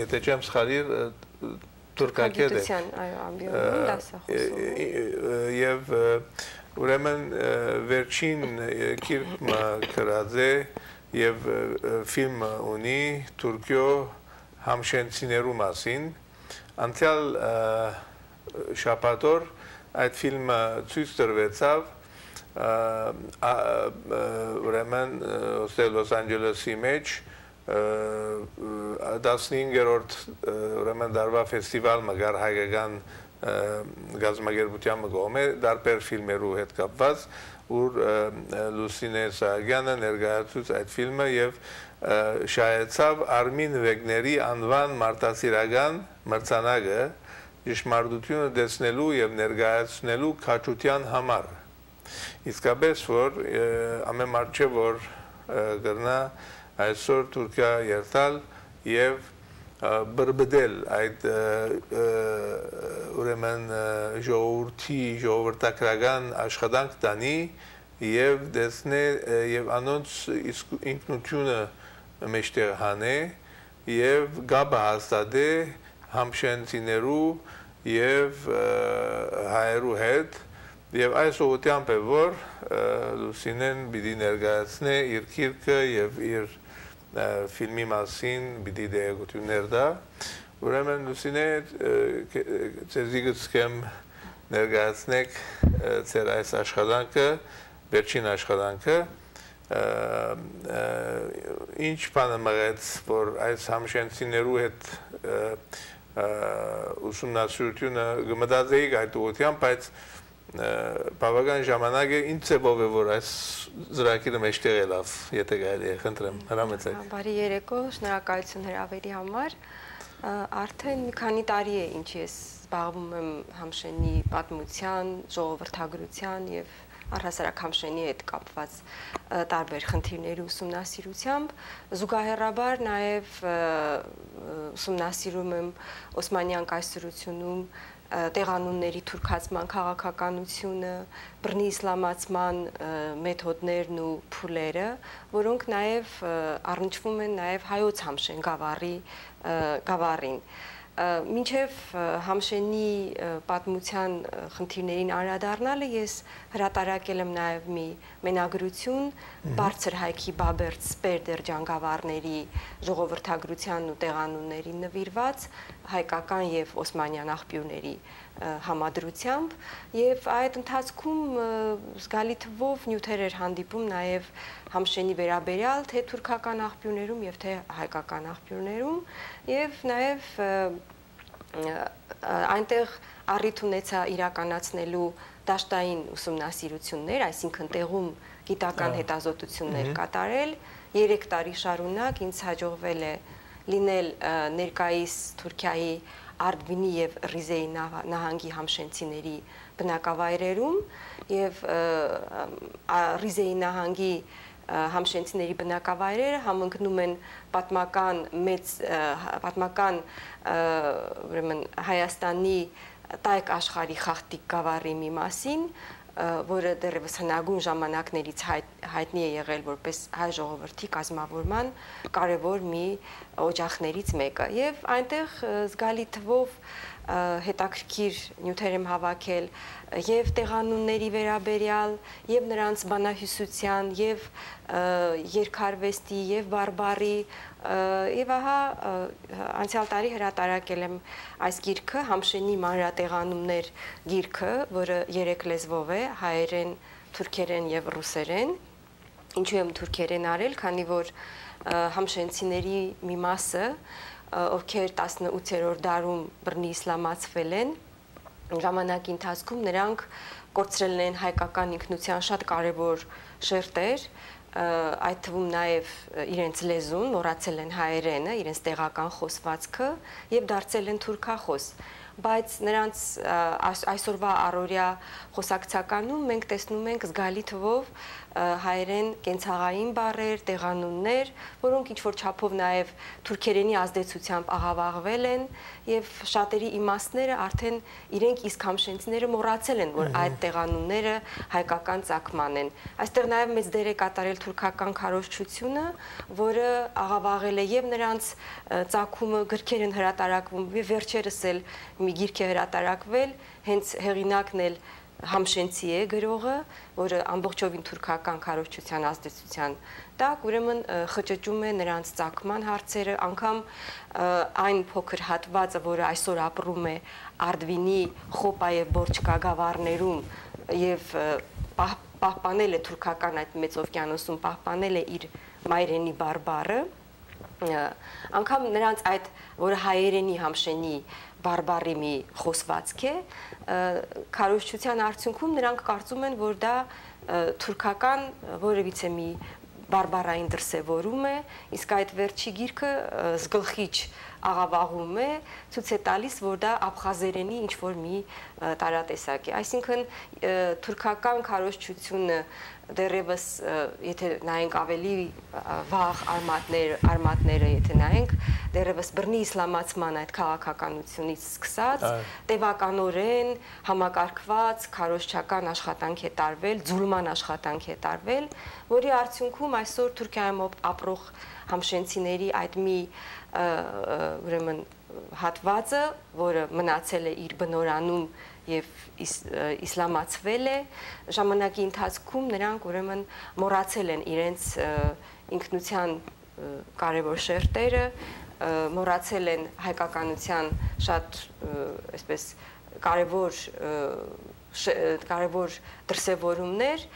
S1: եթե չեմ սխալիր
S3: թուրքագետ է։ Այո, ամբիոնում դասախոսում։
S1: Եվ Ուրեմն վերջին քիրքը գրած է եւ ֆիլմը ունի Թուրքիո համշենցիներու մասին։ Անցյալ շաբաթօր այդ ֆիլմը ցույց տրվեցավ ուրեմն Լոս Անջելեսի մեջ 15-րդ ուրեմն դարվա ֆեստիվալ մգար հայկական գազམ་ագերբության կողմէ դարբեր ֆիլմերու հետ կապված ուր Լուսինե Սահակյանը ներկայացուց այդ ֆիլմը եւ շայեցավ Արմին Վեգների անվան մարտահրավերական մրցանակը ճշմարտությունը դեսնելու եւ ներկայացնելու քաչության համար իսկապես որ ամեն մարդ չէ որ գրնա այսօր Թուրքիա երթալ եւ բրբդել այդ ուրեմն ժողովրդի ժողովրդակրական աշխատանք տանի եւ դեսնե եւ անոնց ինքնությունը մեջտեղ հանե եւ գաբը հաստատե համշենցիներու եւ հայերու հետ եւ այս ուղղությամբ է որ Լուսինեն պիտի ներկայացնե իր քիրքը եւ իր ֆիլմի մասին պիտի դերակցություններ դա ուրեմն լուսինե ցեզի գցկեմ ներկայացնեք ծեր այս աշխատանքը վերջին աշխատանքը ինչ բանը մղեց որ այս համշենցիներու հետ ուսումնասիրությունը գմտածեի այդ ուղղությամբ բայց բավական ժամանակ է ինչ ձևով է որ այս զրակիրը մեջտեղ է լավ, եթե կարելի է, խնդրեմ, հրամեցեք։
S3: Բարի երեկո, շնորհակալություն հրավերի համար։ Արդեն մի քանի տարի է ինչ ես զբաղվում եմ համշենի պատմության, ժողովրդագրության եւ առհասարակ համշենի հետ կապված տարբեր խնդիրների ուսումնասիրությամբ զուգահեռաբար նաև ուսումնասիրում եմ Օսմանյան կայսրությունում տեղանունների թուրքացման քաղաքականությունը, բռնի իսլամացման մեթոդներն ու փուլերը, որոնք նաև առնչվում են նաև հայոց համշեն գավառի գավառին մինչև համշենի պատմության խնդիրներին անդրադառնալը ես հրատարակել եմ նաև մի մենագրություն բարձր հայքի Բաբերց Սպերդեր ջանգավարների ժողովրդագրության ու տեղանունների նվիրված հայկական եւ օսմանյան աղբյուրների համադրությամբ եւ այդ ընթացքում զգալի թվով նյութեր էր հանդիպում նաեւ համշենի վերաբերյալ թե թուրքական աղբյուրներում եւ թե հայկական աղբյուրներում եւ նաեւ այնտեղ առիթ ունեցա իրականացնելու դաշտային ուսումնասիրություններ, այսինքն տեղում գիտական հետազոտություններ կատարել 3 տարի շարունակ ինձ հաջողվել է լինել ներկայիս Թուրքիայի Արդվինի եւ Ռիզեի նահանգի համշենցիների բնակավայրերում եւ Ռիզեի նահանգի համշենցիների բնակավայրերը համընկնում են պատմական մեծ պատմական ուրեմն Հայաստանի տայք աշխարհի խախտիկ գավառի մի մասին, որը դեռևս հնագույն ժամանակներից հայտ, հայտնի է եղել որպես հայ ժողովրդի կազմավորման կարևոր մի օջախներից մեկը եւ այնտեղ զգալի թվով հետաքրքիր նյութեր եմ հավաքել եւ տեղանունների վերաբերյալ եւ նրանց բանահյուսության եւ երկարվեստի եւ բարբարի եւ ահա անցյալ տարի հրատարակել եմ այս գիրքը համշենի մանրատեղանումներ գիրքը, որը երեք լեզվով է՝ հայերեն, թուրքերեն եւ ռուսերեն։ Ինչու եմ թուրքերեն արել, քանի որ համշենցիների մի մասը ովքեր 18-րդ դարում բռնի իսլամացվել են, ժամանակի ընթացքում նրանք կորցրել են հայկական ինքնության շատ կարևոր շերտեր, այդ թվում նաև իրենց լեզուն, մոռացել են հայերենը, իրենց տեղական խոսվածքը եւ դարձել են թուրքախոս բայց նրանց այսօրվա առօրյա խոսակցականում մենք տեսնում ենք զգալի թվով հայերեն կենցաղային բառեր, տեղանուններ, որոնք ինչ որ չափով նաև թուրքերենի ազդեցությամբ աղավաղվել են եւ շատերի իմաստները արդեն իրենք իսկ համշենցները մոռացել են, որ այդ տեղանունները հայկական ցակման են։ Այստեղ նաև մեծ դեր է կատարել թուրքական քարոշչությունը, որը աղավաղել է եւ նրանց ցակումը գրքեր են հրատարակվում, վերջերս էլ մի գիրք է հրատարակվել, հենց հեղինակն էլ համշենցի է գրողը, որը ամբողջովին թուրքական քարոշչության ազդեցության տակ, ուրեմն խճճում է նրանց ցակման հարցերը, անգամ այն փոքր հատվածը, որը այսօր ապրում է Արդվինի, Խոպա եւ Բորչկա գավառներում եւ պահպանել է թուրքական այդ մեծ օվկիանոսում պահպանել է իր մայրենի բարբարը անգամ նրանց այդ որը հայերենի համշենի բարբարի մի խոսվածք է քարոշչության արդյունքում նրանք կարծում են որ դա թուրքական որևիցե մի բարբարային դրսևորում է իսկ այդ վերջի գիրքը զգլխիչ աղավաղում է ցույց է տալիս որ դա աբխազերենի ինչ որ մի տարատեսակ է այսինքն թուրքական քարոշչությունը դերևս եթե նայենք ավելի վաղ արմատներ արմատները եթե նայենք դերևս բռնի իսլամացման այդ քաղաքականությունից սկսած տևականորեն համակարգված քարոշչական աշխատանք է տարվել, ձուլման աշխատանք է տարվել, որի արդյունքում այսօր Թուրքիայում ապրող համշենցիների այդ մի ուրեմն հատվածը, որը մնացել է իր բնորանում եւ իսլամացվել է ժամանակի ընթացքում նրանք ուրեմն մոռացել են իրենց ինքնության կարևոր շերտերը մոռացել են հայկականության շատ այսպես կարևոր կարևոր դրսևորումներ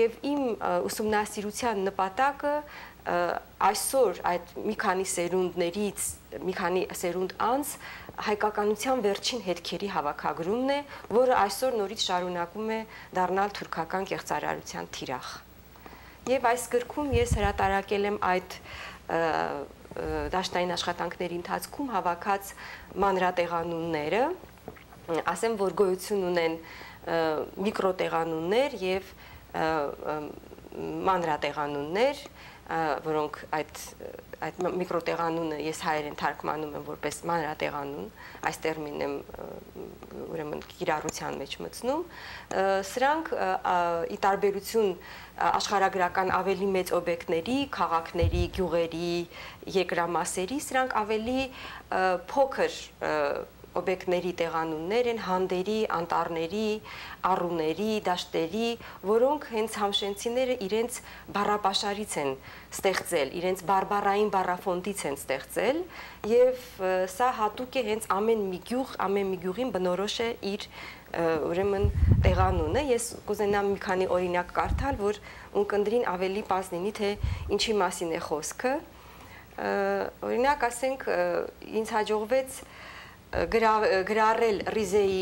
S3: եւ իմ ուսումնասիրության նպատակը այսօր այդ մի քանի սերունդներից մի քանի սերունդ անց հայկականության վերջին հետքերի հավաքագրումն է, որը այսօր նորից շարունակում է դառնալ թուրքական կեղծարարության թիրախ։ Եվ այս գրքում ես հրատարակել եմ այդ դաշտային աշխատանքների ընթացքում հավաքած մանրատեղանունները, ասեմ, որ գոյություն ունեն միկրոտեղանուններ եւ մանրատեղանուններ, որոնք այդ այդ միկրոտեղանունը ես հայերեն թարգմանում եմ որպես մանրատեղանուն, այս տերմինն եմ ուրեմն կիրառության մեջ մտցնում, սրանք ի տարբերություն աշխարհագրական ավելի մեծ օբյեկտների, քաղաքների, գյուղերի, երկրամասերի, սրանք ավելի փոքր օբյեկտների տեղանուններ են հանդերի, անտառների, առուների, դաշտերի, որոնք հենց համշենցիները իրենց բառապաշարից են ստեղծել, իրենց բարբարային բառաֆոնդից են ստեղծել եւ սա հատուկ է հենց ամեն մի գյուղ, ամեն մի գյուղին բնորոշ է իր ուրեմն տեղանունը ես կուզենամ մի քանի օրինակ կարդալ, որ ունկնդրին ավելի պարզ լինի թե ինչի մասին է խոսքը։ Օրինակ ասենք ինձ հաջողվեց գրառել Ռիզեի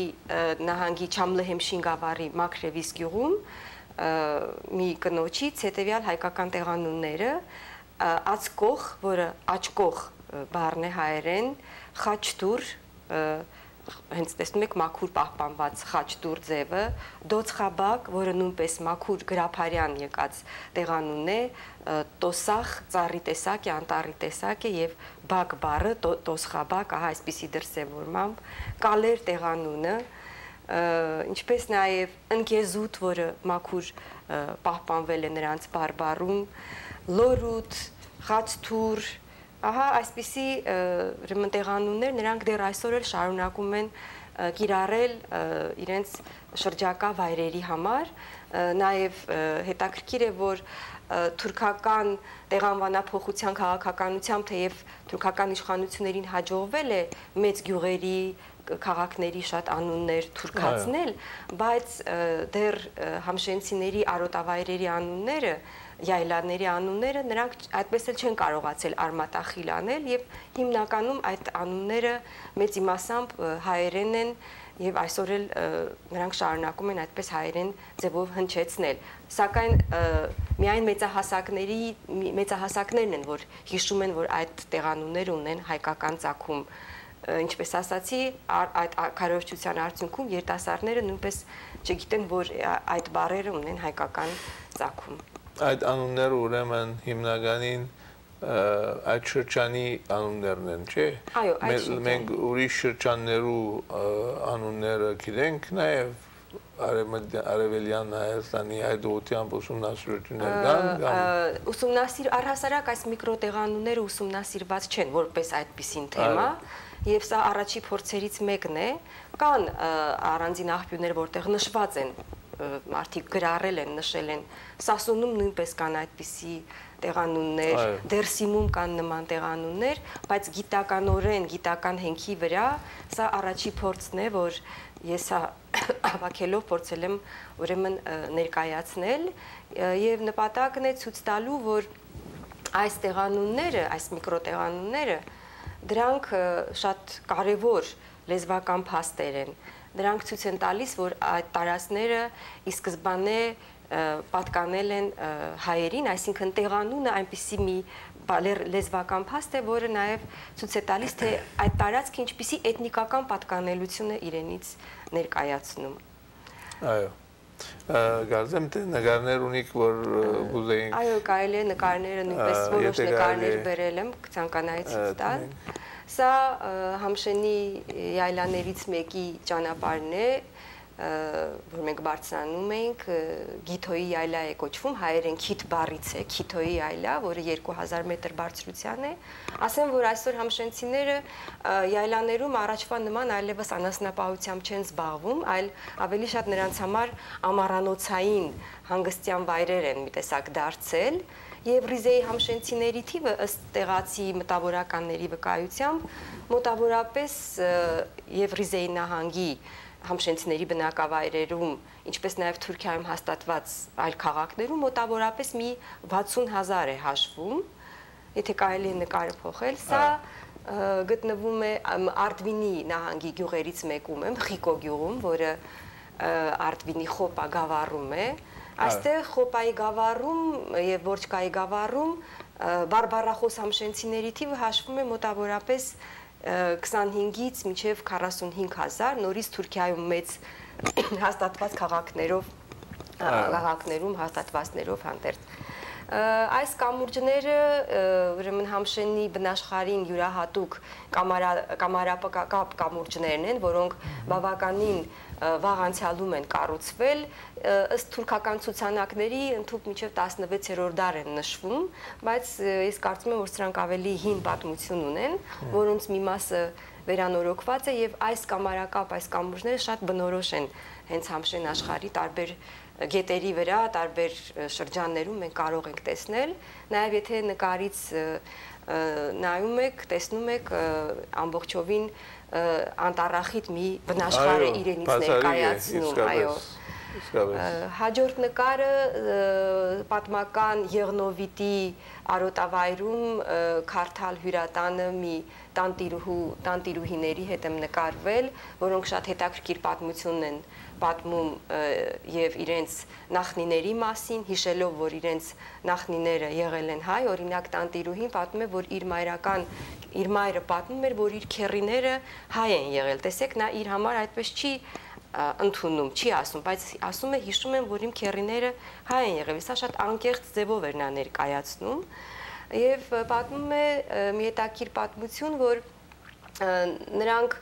S3: նահանգի Չամլեհեմշին գավառի Մակրևիս գյուղում մի կնոջից հետեւյալ հայկական տեղանունները ածկող, որը աչկող բառն է հայերեն, խաչտուր, հենց տեսնում եք մաքուր պահպանված խաչտուր ձևը, դոցխաբակ, որը նույնպես մաքուր գրափարյան եկած տեղանուն է, տոսախ ծառի տեսակ է, անտառի տեսակ է եւ բակ բառը տոսխաբակ, ահա այսպիսի դրսևորմամբ, կալեր տեղանունը, ինչպես նաև ընկեզուտ, որը մաքուր պահպանվել է նրանց բարբարում, լորուտ, խաչթուր, ահա այսպիսի ուրեմն տեղանուններ նրանք դեռ այսօր էլ շարունակում են կիրառել իրենց շրջակա վայրերի համար, նաև հետաքրքիր է, որ թուրքական տեղանվանափոխության քաղաքականությամբ թեև թուրքական իշխանություններին հաջողվել է մեծ գյուղերի քաղաքների շատ անուններ թուրքացնել, բայց դեռ համշենցիների արոտավայրերի անունները յայլաների անունները նրանք այդպես էլ չեն կարողացել արմատախիլ անել եւ հիմնականում այդ անունները մեծ իմասամբ հայերեն են եւ այսօր էլ նրանք շարունակում են այդպես հայերեն ձևով հնչեցնել սակայն միայն մեծահասակների մեծահասակներն են որ հիշում են որ այդ տեղանունները ունեն հայկական ցակում ինչպես ասացի այդ քարոզչության արդյունքում երիտասարդները նույնպես չգիտեն որ այդ բարերը ունեն հայկական ցակում
S1: այդ անունները ուրեմն հիմնականին այդ շրջանի անուններն են, չէ՞։
S3: Այո, այդ շրջան։
S1: Մենք ուրիշ շրջաններու անունները գիտենք նաև արևելյան Հայաստանի այդ ուտյան ուսումնասիրություններ կան կամ
S3: ուսումնասիր առհասարակ այս միկրոտեղանունները ուսումնասիրված չեն որպես այդպիսին թեմա եւ սա առաջի փորձերից մեկն է կան առանձին աղբյուրներ որտեղ նշված են մարդիկ գրառել են, նշել են Սասունում նույնպես կան այդպիսի տեղանուններ, Դերսիմում կան նման տեղանուններ, բայց գիտականորեն, գիտական հենքի վրա սա առաջի փորձն է, որ ես հա <coughs> հավաքելով փորձել եմ ուրեմն ներկայացնել եւ նպատակն է ցույց տալու, որ այս տեղանունները, այս միկրոտեղանունները դրանք շատ կարևոր լեզվական փաստեր են։ Դրանք ցույց են տալիս, որ այդ տարածները ի սկզբանե պատկանել են հայերին, այսինքն տեղանունը այնպիսի մի լեզվական փաստ է, որը նաև ցույց է տալիս, թե այդ տարածքը ինչպիսի էթնիկական պատկանելություն է իրենից ներկայացնում։
S1: Այո։ Գարձեմ թե նկարներ ունիք, որ ուզեինք։
S3: Այո, կարելի է նկարները նույնպես որոշ նկարներ բերել եմ, ցանկանայի ցույց տալ։ Սա համշենի յայլաներից մեկի ճանապարհն է, որ մենք բարձրանում ենք Գիթոյի յայլա է կոչվում, հայերեն քիթ բառից է, Քիթոյի յայլա, որը 2000 մետր բարձրության է։ Ասեմ, որ այսօր համշենցիները յայլաներում առաջվա նման այլևս անասնապահությամբ չեն զբաղվում, այլ ավելի շատ նրանց համար ամառանոցային հանգստյան վայրեր են մի տեսակ դարձել եւ Ռիզեի համշենցիների թիվը ըստ տեղացի մտավորականների վկայությամբ մոտավորապես եւ Ռիզեի նահանգի համշենցիների բնակավայրերում, ինչպես նաև Թուրքիայում հաստատված այլ քաղաքներում մոտավորապես մի 60000 է հաշվում։ Եթե կարելի է նկարը փոխել, սա գտնվում է Արտվինի նահանգի գյուղերից մեկում Խիկո գյուղում, որը Արտվինի խոպա գավառում է։ Այստեղ խոպայի գավառում եւ Որչկայի գավառում բարբարախոս համշենցիների թիվը հաշվում է մոտավորապես 1 25-ից մինչև 45000 նորից Թուրքիայում մեծ <coughs> հաստատված քաղաքներով քաղաքներում հաստատվածներով հանդերձ այս կամուրջները ուրեմն համշենի բնաշխարին յուրահատուկ կամարապակապ կամուրջներն են, որոնք բավականին վաղ անցյալում են կառուցվել, ըստ թուրքական ցուցանակների ընդհանուր միջև 16-րդ դար են նշվում, բայց ես կարծում եմ, որ սրանք ավելի հին պատմություն ունեն, որոնց մի մասը վերանորոգված է եւ այս կամարակապ, այս կամուրջները շատ բնորոշ են հենց համշեն աշխարհի տարբեր գետերի վրա տարբեր շրջաններում մենք կարող ենք տեսնել, նաև եթե նկարից նայում եք, տեսնում եք ամբողջովին անտարախիտ մի բնաշխարհ է իրենից ներկայացնում, այո։ Հաջորդ նկարը պատմական Եղնովիտի արոտավայրում Քարթալ հյուրատանը մի տանտիրուհու տանտիրուհիների հետ եմ նկարվել, որոնք շատ հետաքրքիր պատմություն են պատմում եւ իրենց նախնիների մասին, հիշելով, որ իրենց նախնիները եղել են հայ, օրինակ տանտիրուհին պատմում է, որ իր մայրական իր մայրը պատմում էր, որ իր քերիները հայ են եղել։ Տեսեք, նա իր համար այդպես չի ընդունում, չի ասում, բայց ասում է հիշում եմ, որ իմ քերիները հայ են եղել։ Սա շատ անկեղծ ձևով էր նա ներկայացնում եւ պատմում է մի հետաքրիր պատմություն, որ նրանք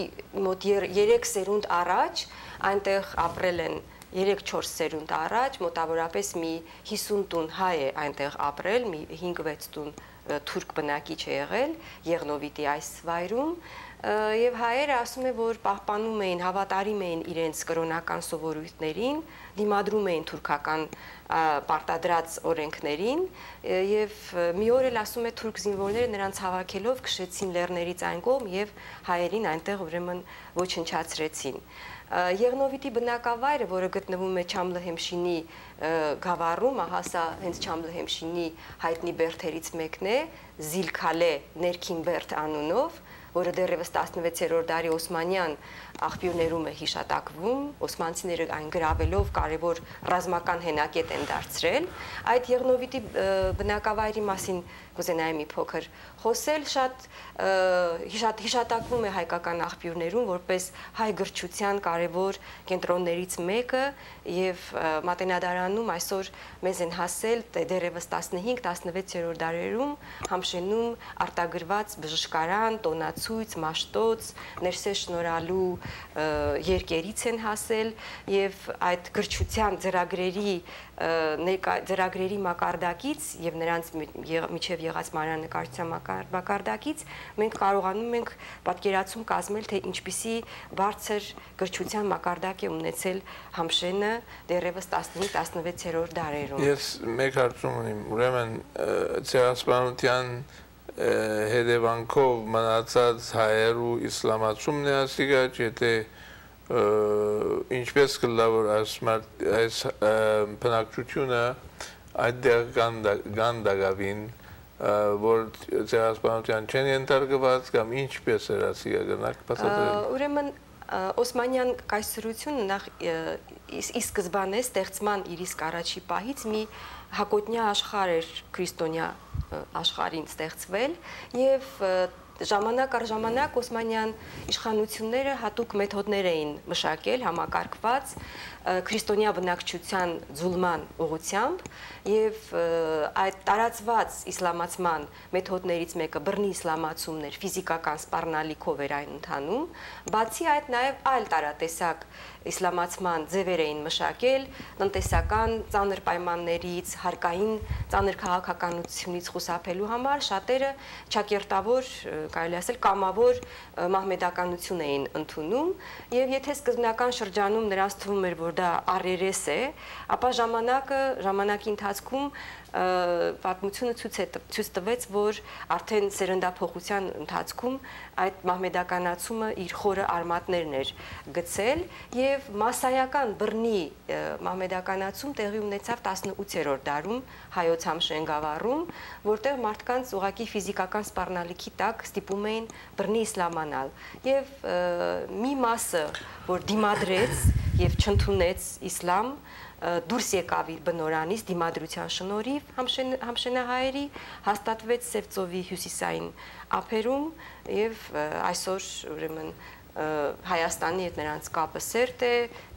S3: ի- մոտ 3 սերունդ առաջ այնտեղ ապրել են 3-4 սերունդ առաջ մոտավորապես մի 50 տուն հայ է այնտեղ ապրել, մի 5-6 տուն թուրք բնակիչ է եղել Եղնովիտի այս վայրում եւ հայերը ասում է որ պահպանում էին հավատարիմ էին իրենց կրոնական սովորույթներին, դիմադրում էին թուրքական պարտադրած օրենքներին եւ մի օր էլ ասում է թուրք զինվորները նրանց հավաքելով քշեցին լեռներից այն կողմ եւ հայերին այնտեղ ուրեմն ոչնչացրեցին։ Ա, Եղնովիտի բնակավայրը, որը գտնվում է Չամլհեմշինի գավառում, ահա սա հենց Չամլհեմշինի հայտնի բերթերից մեկն է, Զիլքալե ներքին բերթ անունով, որը դեռևս 16-րդ դարի Օսմանյան աղբյուրներում է հիշատակվում, օսմանցիները այն գրավելով կարևոր ռազմական հենակետ են դարձրել։ Այդ Եղնովիտի բնակավայրի մասին կուզենայի մի փոքր խոսել, շատ հիշատ, հիշատակվում է հայկական աղբյուրներում որպես հայ գրչության կարևոր կենտրոններից մեկը եւ Մատենադարանում այսօր մեզ են հասել դե- դեռևս 15-16-րդ դարերում համշենում արտագրված բժշկարան, տոնացույց, մաշտոց, ներսես շնորհալու երկերից են հասել եւ այդ գրչության ծրագրերի ծրագրերի մակարդակից եւ նրանց միջև եղած մանրանկարչության մակար- մակարդակից մենք կարողանում ենք պատկերացում կազմել թե ինչպիսի բարձր գրչության մակարդակ է ունեցել համշենը դեռևս 15-16-րդ դարերում։
S1: Ես մեկ հարցում ունեմ, ուրեմն ցեղասպանության հետևանքով մնացած հայերու իսլամացումն է ասիգա, եթե ինչպես կլա որ այս բնակչությունը այդտեղ գանդագավին որ ցեղասպանության չեն ենթարկված կամ ինչպես էր ասիգա գնաք բացատրել։
S3: Ուրեմն Օսմանյան կայսրությունը նախ ի սկզբանե ստեղծման իր իսկ առաջի պահից մի հակոտնյա աշխարհ էր քրիստոնյա աշխարհին ստեղծվել եւ ժամանակ առ ժամանակ Օսմանյան իշխանությունները հատուկ մեթոդներ էին մշակել համակարգված քրիստոնյա բնակչության ձուլման ուղղությամբ եւ այդ տարածված իսլամացման մեթոդներից մեկը բռնի իսլամացումն էր ֆիզիկական սպառնալիքով էր այն ընթանում բացի այդ նաեւ այլ տարատեսակ իսլամացման ձևեր էին մշակել տնտեսական ծանր պայմաններից հարկային ծանր քաղաքականությունից խուսափելու համար շատերը ճակերտավոր կարելի ասել կամավոր մահմեդականություն էին ընդունում եւ եթե սկզբնական շրջանում նրանց թվում էր որ դա առերես է ապա ժամանակը ժամանակի ընթացքում պատմությունը ցույց է ցույց տվեց, որ արդեն սերնդափոխության ընթացքում այդ մահմեդականացումը իր խորը արմատներն էր գցել եւ massայական բռնի մահմեդականացում տեղի ունեցավ 18-րդ դարում հայոց համշենգավառում, որտեղ մարդկանց ուղակի ֆիզիկական սպառնալիքի տակ ստիպում էին բռնի իսլամանալ եւ մի մասը, որ դիմադրեց եւ չընդունեց իսլամ, դուրս եկավ իր բնորանից դիմադրության շնորհիվ համշեն, համշենահայերի հաստատվեց Սևծովի հյուսիսային ափերում եւ այսօր ուրեմն Հայաստանի հետ նրանց կապը սերտ է,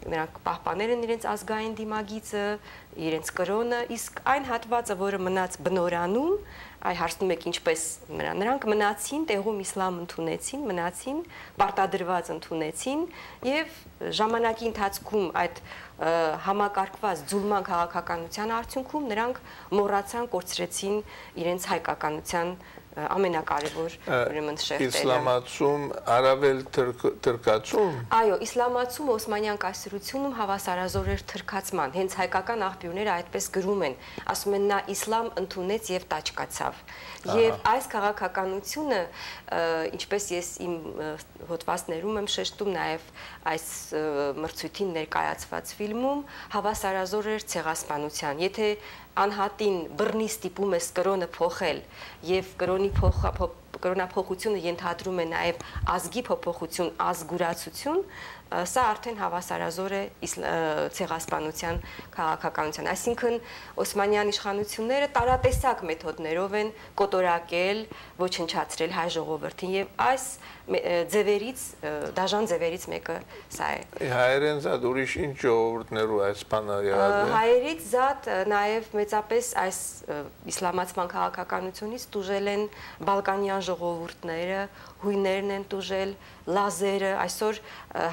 S3: նրանք պահպանել են իրենց ազգային դիմագիծը, իրենց կրոնը, իսկ այն հատվածը, որը մնաց բնորանում, այ հարցնում եք ինչպես նրան նրանք մնացին տեղում իսլամ ընդունեցին մնացին պարտադրված ընդունեցին եւ ժամանակի ընթացքում այդ համակարգված ձուլման քաղաքականության արդյունքում նրանք մոռացան կորցրեցին իրենց հայկականության ամենակարևոր ուրեմն շերտերը։
S1: Իսլամացում արավել թրկացում։
S3: Այո, իսլամացում Օսմանյան կայսրությունում հավասարազոր էր թրկացման։ Հենց հայկական աղբյուրները այդպես գրում են, ասում են նա իսլամ ընդունեց եւ տաճկացավ։ Եվ այս քաղաքականությունը, ինչպես ես իմ հոդվածներում եմ շեշտում նաև այս մրցույթին ներկայացված ֆիլմում, հավասարազոր էր ցեղասպանության։ Եթե անհատին բռնի ստիպում է կրոնը փոխել եւ կրոնի փոխ կրոնափոխությունը ենթադրում է նաև ազգի փոփոխություն, ազգուրացություն, սա արդեն հավասարազոր է ցեղասպանության քաղաքականության։ Այսինքն Օսմանյան իշխանությունները տարատեսակ մեթոդներով են կոտորակել, ոչնչացրել հայ ժողովրդին եւ այս ձևերից դաժան ձևերից մեկը սա է։
S1: Հայերեն զատ ուրիշ ինչ ժողովուրդներու այս բանը եղած է։
S3: Հայերից զատ նաև մեծապես այս իսլամացման քաղաքականությունից դուժել են բալկանյան ժողովուրդները, հույներն են տուժել, լազերը, այսօր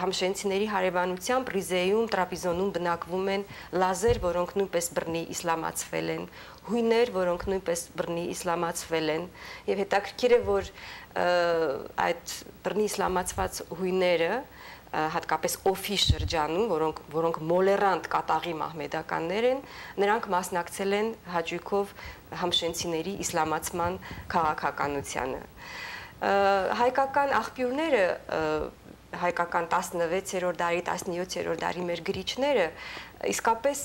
S3: համշենցիների հարևանությամբ Ռիզեյում, Տրապիզոնում բնակվում են լազեր, որոնք նույնպես բռնի իսլամացվել են, հույներ, որոնք նույնպես բռնի իսլամացվել են, եւ հետաքրքիր է, որ այդ բռնի իսլամացված հույները հատկապես օֆի շրջանում, որոնք որոնք մոլերանտ կատաղի մահմեդականներ են, նրանք մասնակցել են հաջույքով համշենցիների իսլամացման քաղաքականությանը հայկական աղբյուրները հայկական 16-րդ դարի, 17-րդ դարի մեր գրիչները իսկապես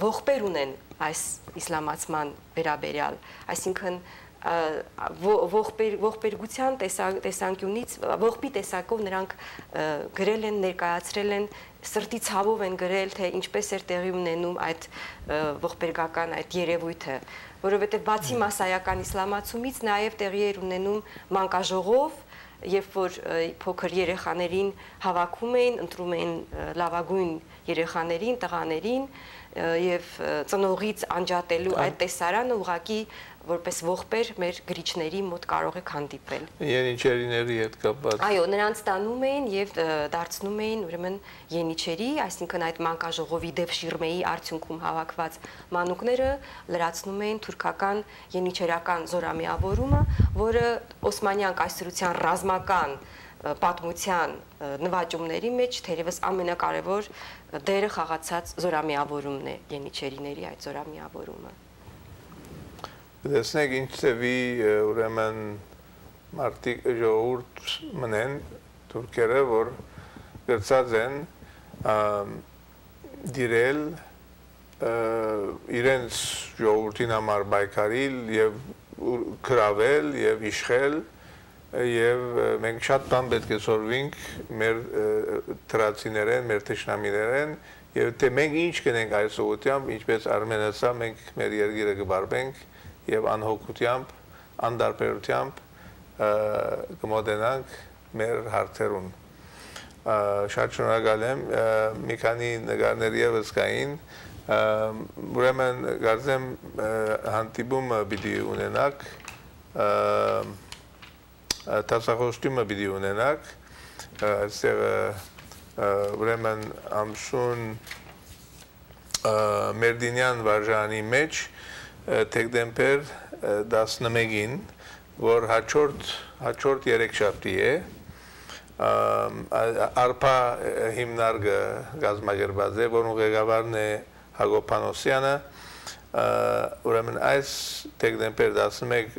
S3: ողբեր ունեն այս իսլամացման վերաբերյալ, այսինքն ողբեր ողբերգության տեսանկյունից ողբի տեսակով նրանք գրել են ներկայացրել են սրտի ցավով են գրել թե ինչպես էր տեղի ունենում այդ ողբերգական այդ երևույթը որովհետև բացի massայական իսլամացումից նաև տեղի էր ունենում մանկաժողով, երբ որ փոքր երեխաներին հավաքում էին, ընտրում էին լավագույն երեխաներին, տղաներին եւ ծնողից անջատելու այդ տեսարանը ուղակի որպես ողբեր մեր գրիչների մոտ կարող եք հանդիպել։
S1: Ենիչերիների հետ կապված։
S3: Այո, նրանց տանում էին եւ դարձնում էին ուրեմն ենիչերի, այսինքն այդ մանկաժողովի դեպ շիրմեի արդյունքում հավաքված մանուկները լրացնում էին թուրքական ենիչերական զորամիավորումը, որը Օսմանյան կայսրության ռազմական պատմության նվաճումների մեջ թերևս ամենակարևոր դերը խաղացած զորամիավորումն է ենիչերիների այդ զորամիավորումը
S1: տեսնեք ինչ ծևի ուրեմն մարտիկ ժողովուրդ մնեն թուրքերը որ գրծած են դիրել իրենց ժողովրդին համար բայկարիլ եւ քրավել եւ իշխել եւ մենք շատ բան պետք է սորվենք մեր տրացիներեն, մեր թշնամիներեն եւ թե մենք ինչ կնենք այս ուղությամբ, ինչպես Արմենիա, մենք մեր երկիրը կբարբենք եւ անհոգությամբ, անդարբերությամբ կմոտենանք մեր հարցերուն։ Շատ շնորհակալ եմ, մի քանի նկարներ եւս կային, ուրեմն գարձեմ հանդիպումը պիտի ունենակ, տասախոստումը պիտի ունենակ, այստեղ ուրեմն ամսուն Մերդինյան վարժանի մեջ դեկտեմբեր 11-ին, որ հաջորդ հաջորդ երեքշաբթի է, արփա հիմնարկը գազམ་ագրված է, որոնց ղեկավարն է Հակոբանոսյանը, ուրեմն այս դեկտեմբեր 11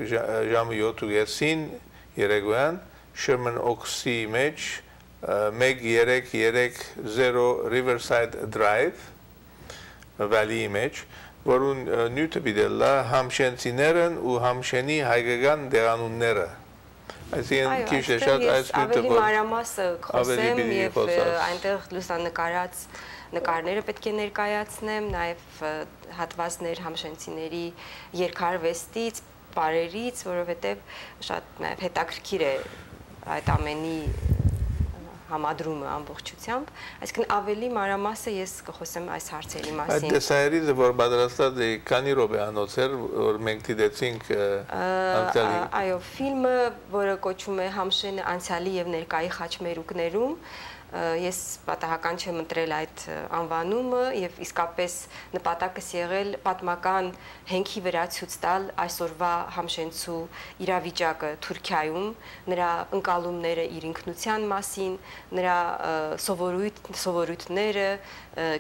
S1: ժամը 7:30-ին երեկոյան Sherman Oaks-ի մեջ 1330 Riverside Drive Valley-ի մեջ որուն նյութը բիդելլա համշենցիներն ու համշենի հայկական դեղանունները այսինքն քիչ է շատ այս նյութը
S3: որ մանրամասը խոսեմ եւ այնտեղ լուսանկարած նկարները պետք է ներկայացնեմ նաև հատվածներ համշենցիների երկարվեստից բարերից որովհետեւ շատ նաև հետաքրքիր է այդ ամենի համադրումը ամբողջությամբ, այսինքն ավելի մանրամասը ես կխոսեմ այս հարցերի
S1: Այդ
S3: մասին։
S1: դեսայրի որ պատրաստած է քանի րոպե անոց էր որ մենք դիտեցինք անցյալի
S3: Այո, ֆիլմը, որը կոչվում է Համշեն անցյալի եւ ներկայի խաչմերուկներում, ես պատահական չեմ ընտրել այդ անվանումը եւ իսկապես նպատակս եղել պատմական հենքի վրա ցույց տալ այսօրվա համշենցու իրավիճակը Թուրքիայում, նրա ընկալումները իր ինքնության մասին, նրա սովորույթ սովորույթները,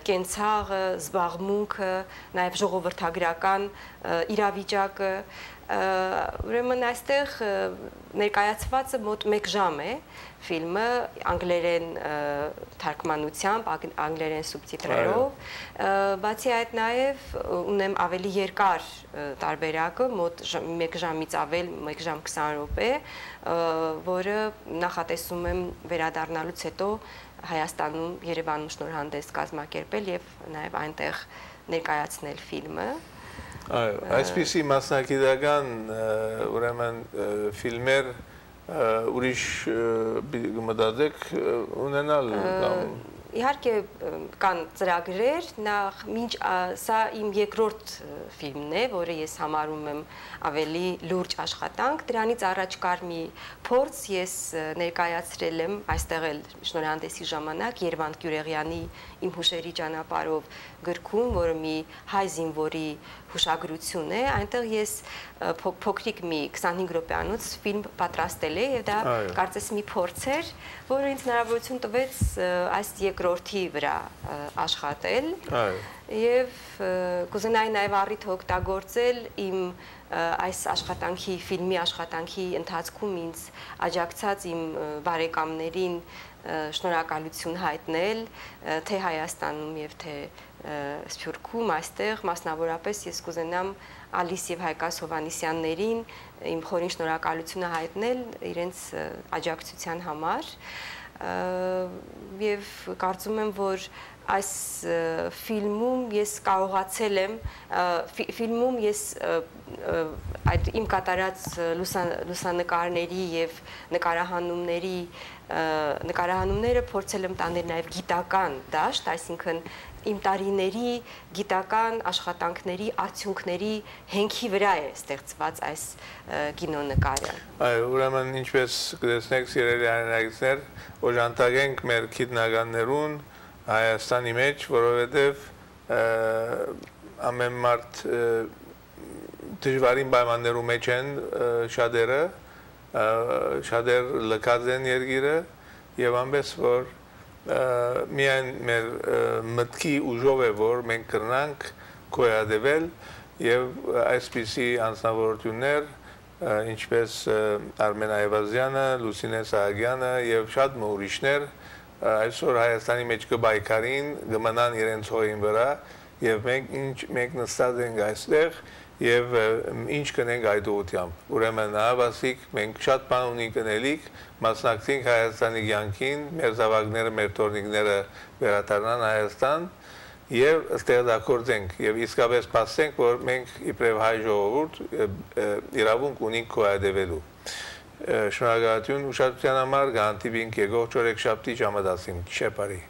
S3: կենցաղը, զբաղմունքը, նաեւ ժողովրդագրական իրավիճակը ուրեմն այստեղ ներկայացվածը մոտ 1 ժամ է ֆիլմը անգլերեն թարգմանությամբ, անգլերեն սուբտիտրերով, բացի այդ նաև ունեմ ավելի երկար տարբերակը, մոտ 1 ժամից ավել 1 ժամ 20 րոպե, որը նախատեսում եմ վերադառնալուց հետո Հայաստանում Երևանում շնորհանդես կազմակերպել եւ նաև այնտեղ ներկայացնել ֆիլմը։
S1: Այո, այսպիսի մասնակիտական ուրեմն ֆիլմեր ուրիշ մտածեք ունենալ կամ
S3: Իհարկե կան ծրագրեր, նախ մինչ սա իմ երկրորդ ֆիլմն է, որը ես համարում եմ ավելի լուրջ աշխատանք, դրանից առաջ կար մի փորձ, ես ներկայացրել եմ այստեղ էլ շնորհանդեսի ժամանակ Երվանդ Գյուրեղյանի իմ հուշերի ճանապարհով գրքում, որը մի հայ զինվորի հուշագրություն է, այնտեղ ես փոքրիկ մի 25 րոպեանոց ֆիլմ պատրաստել եմ եւ դա կարծես մի փորձ էր, որը ինձ հնարավորություն տվեց այս երկրորդի վրա աշխատել։ Այո։ Եվ կուզենայի նաև առիթ օգտագործել իմ այս աշխատանքի ֆիլմի աշխատանքի ընթացքում ինձ աջակցած իմ բարեկամներին շնորհակալություն հայտնել թե Հայաստանում եւ թե Սփյուռքում այստեղ մասնավորապես ես կուզենամ Ալիս եւ Հայկաս Հովանիսյաններին իմ խորին շնորհակալությունը հայտնել իրենց աջակցության համար եւ կարծում եմ որ այս ֆիլմում ես կարողացել եմ ֆիլմում ես այդ իմ կատարած լուսանկարների եւ նկարահանումների նկարահանումները փորձել եմ տանել նաև գիտական դաշտ, այսինքն իմ տարիների գիտական աշխատանքների արդյունքների հենքի վրա է ստեղծված այս կինոնկարը։
S1: Այո, ուրեմն ինչպես կտեսնեք սիրելի հայրենակիցներ, օժանդակենք մեր քիտնականներուն Հայաստանի մեջ, որովհետև ամեն մարդ դժվարին պայմաններու մեջ են շատերը, շատեր լքած են երգիրը եւ ամենս որ միայն մեր մտքի ուժով է որ մենք կրնանք կոյադեվել եւ այսպիսի անձնավորություններ ինչպես Արմեն Այվազյանը, Լուսինե Սահակյանը եւ շատ ուրիշներ այսօր Հայաստանի մեջ կբայքարին, կմնան իրենց հողին վրա եւ մենք ինչ մենք նստած ենք այստեղ եւ ինչ կնենք այդ ուղությամբ։ Ուրեմն հավասիկ մենք շատ բան ունենք կնելիք, մասնակցենք Հայաստանի կյանքին, մեր զավակները, մեր տորնիկները վերադառնան Հայաստան եւ ստեղծագործենք եւ իսկապես փաստենք, որ մենք իբրև հայ ժողովուրդ իրավունք ունենք կոյադևելու շնորհակալություն ուշադրության համար, գանտիվինք եկող չորեքշաբթի ժամը 10-ին։ Շեպարի։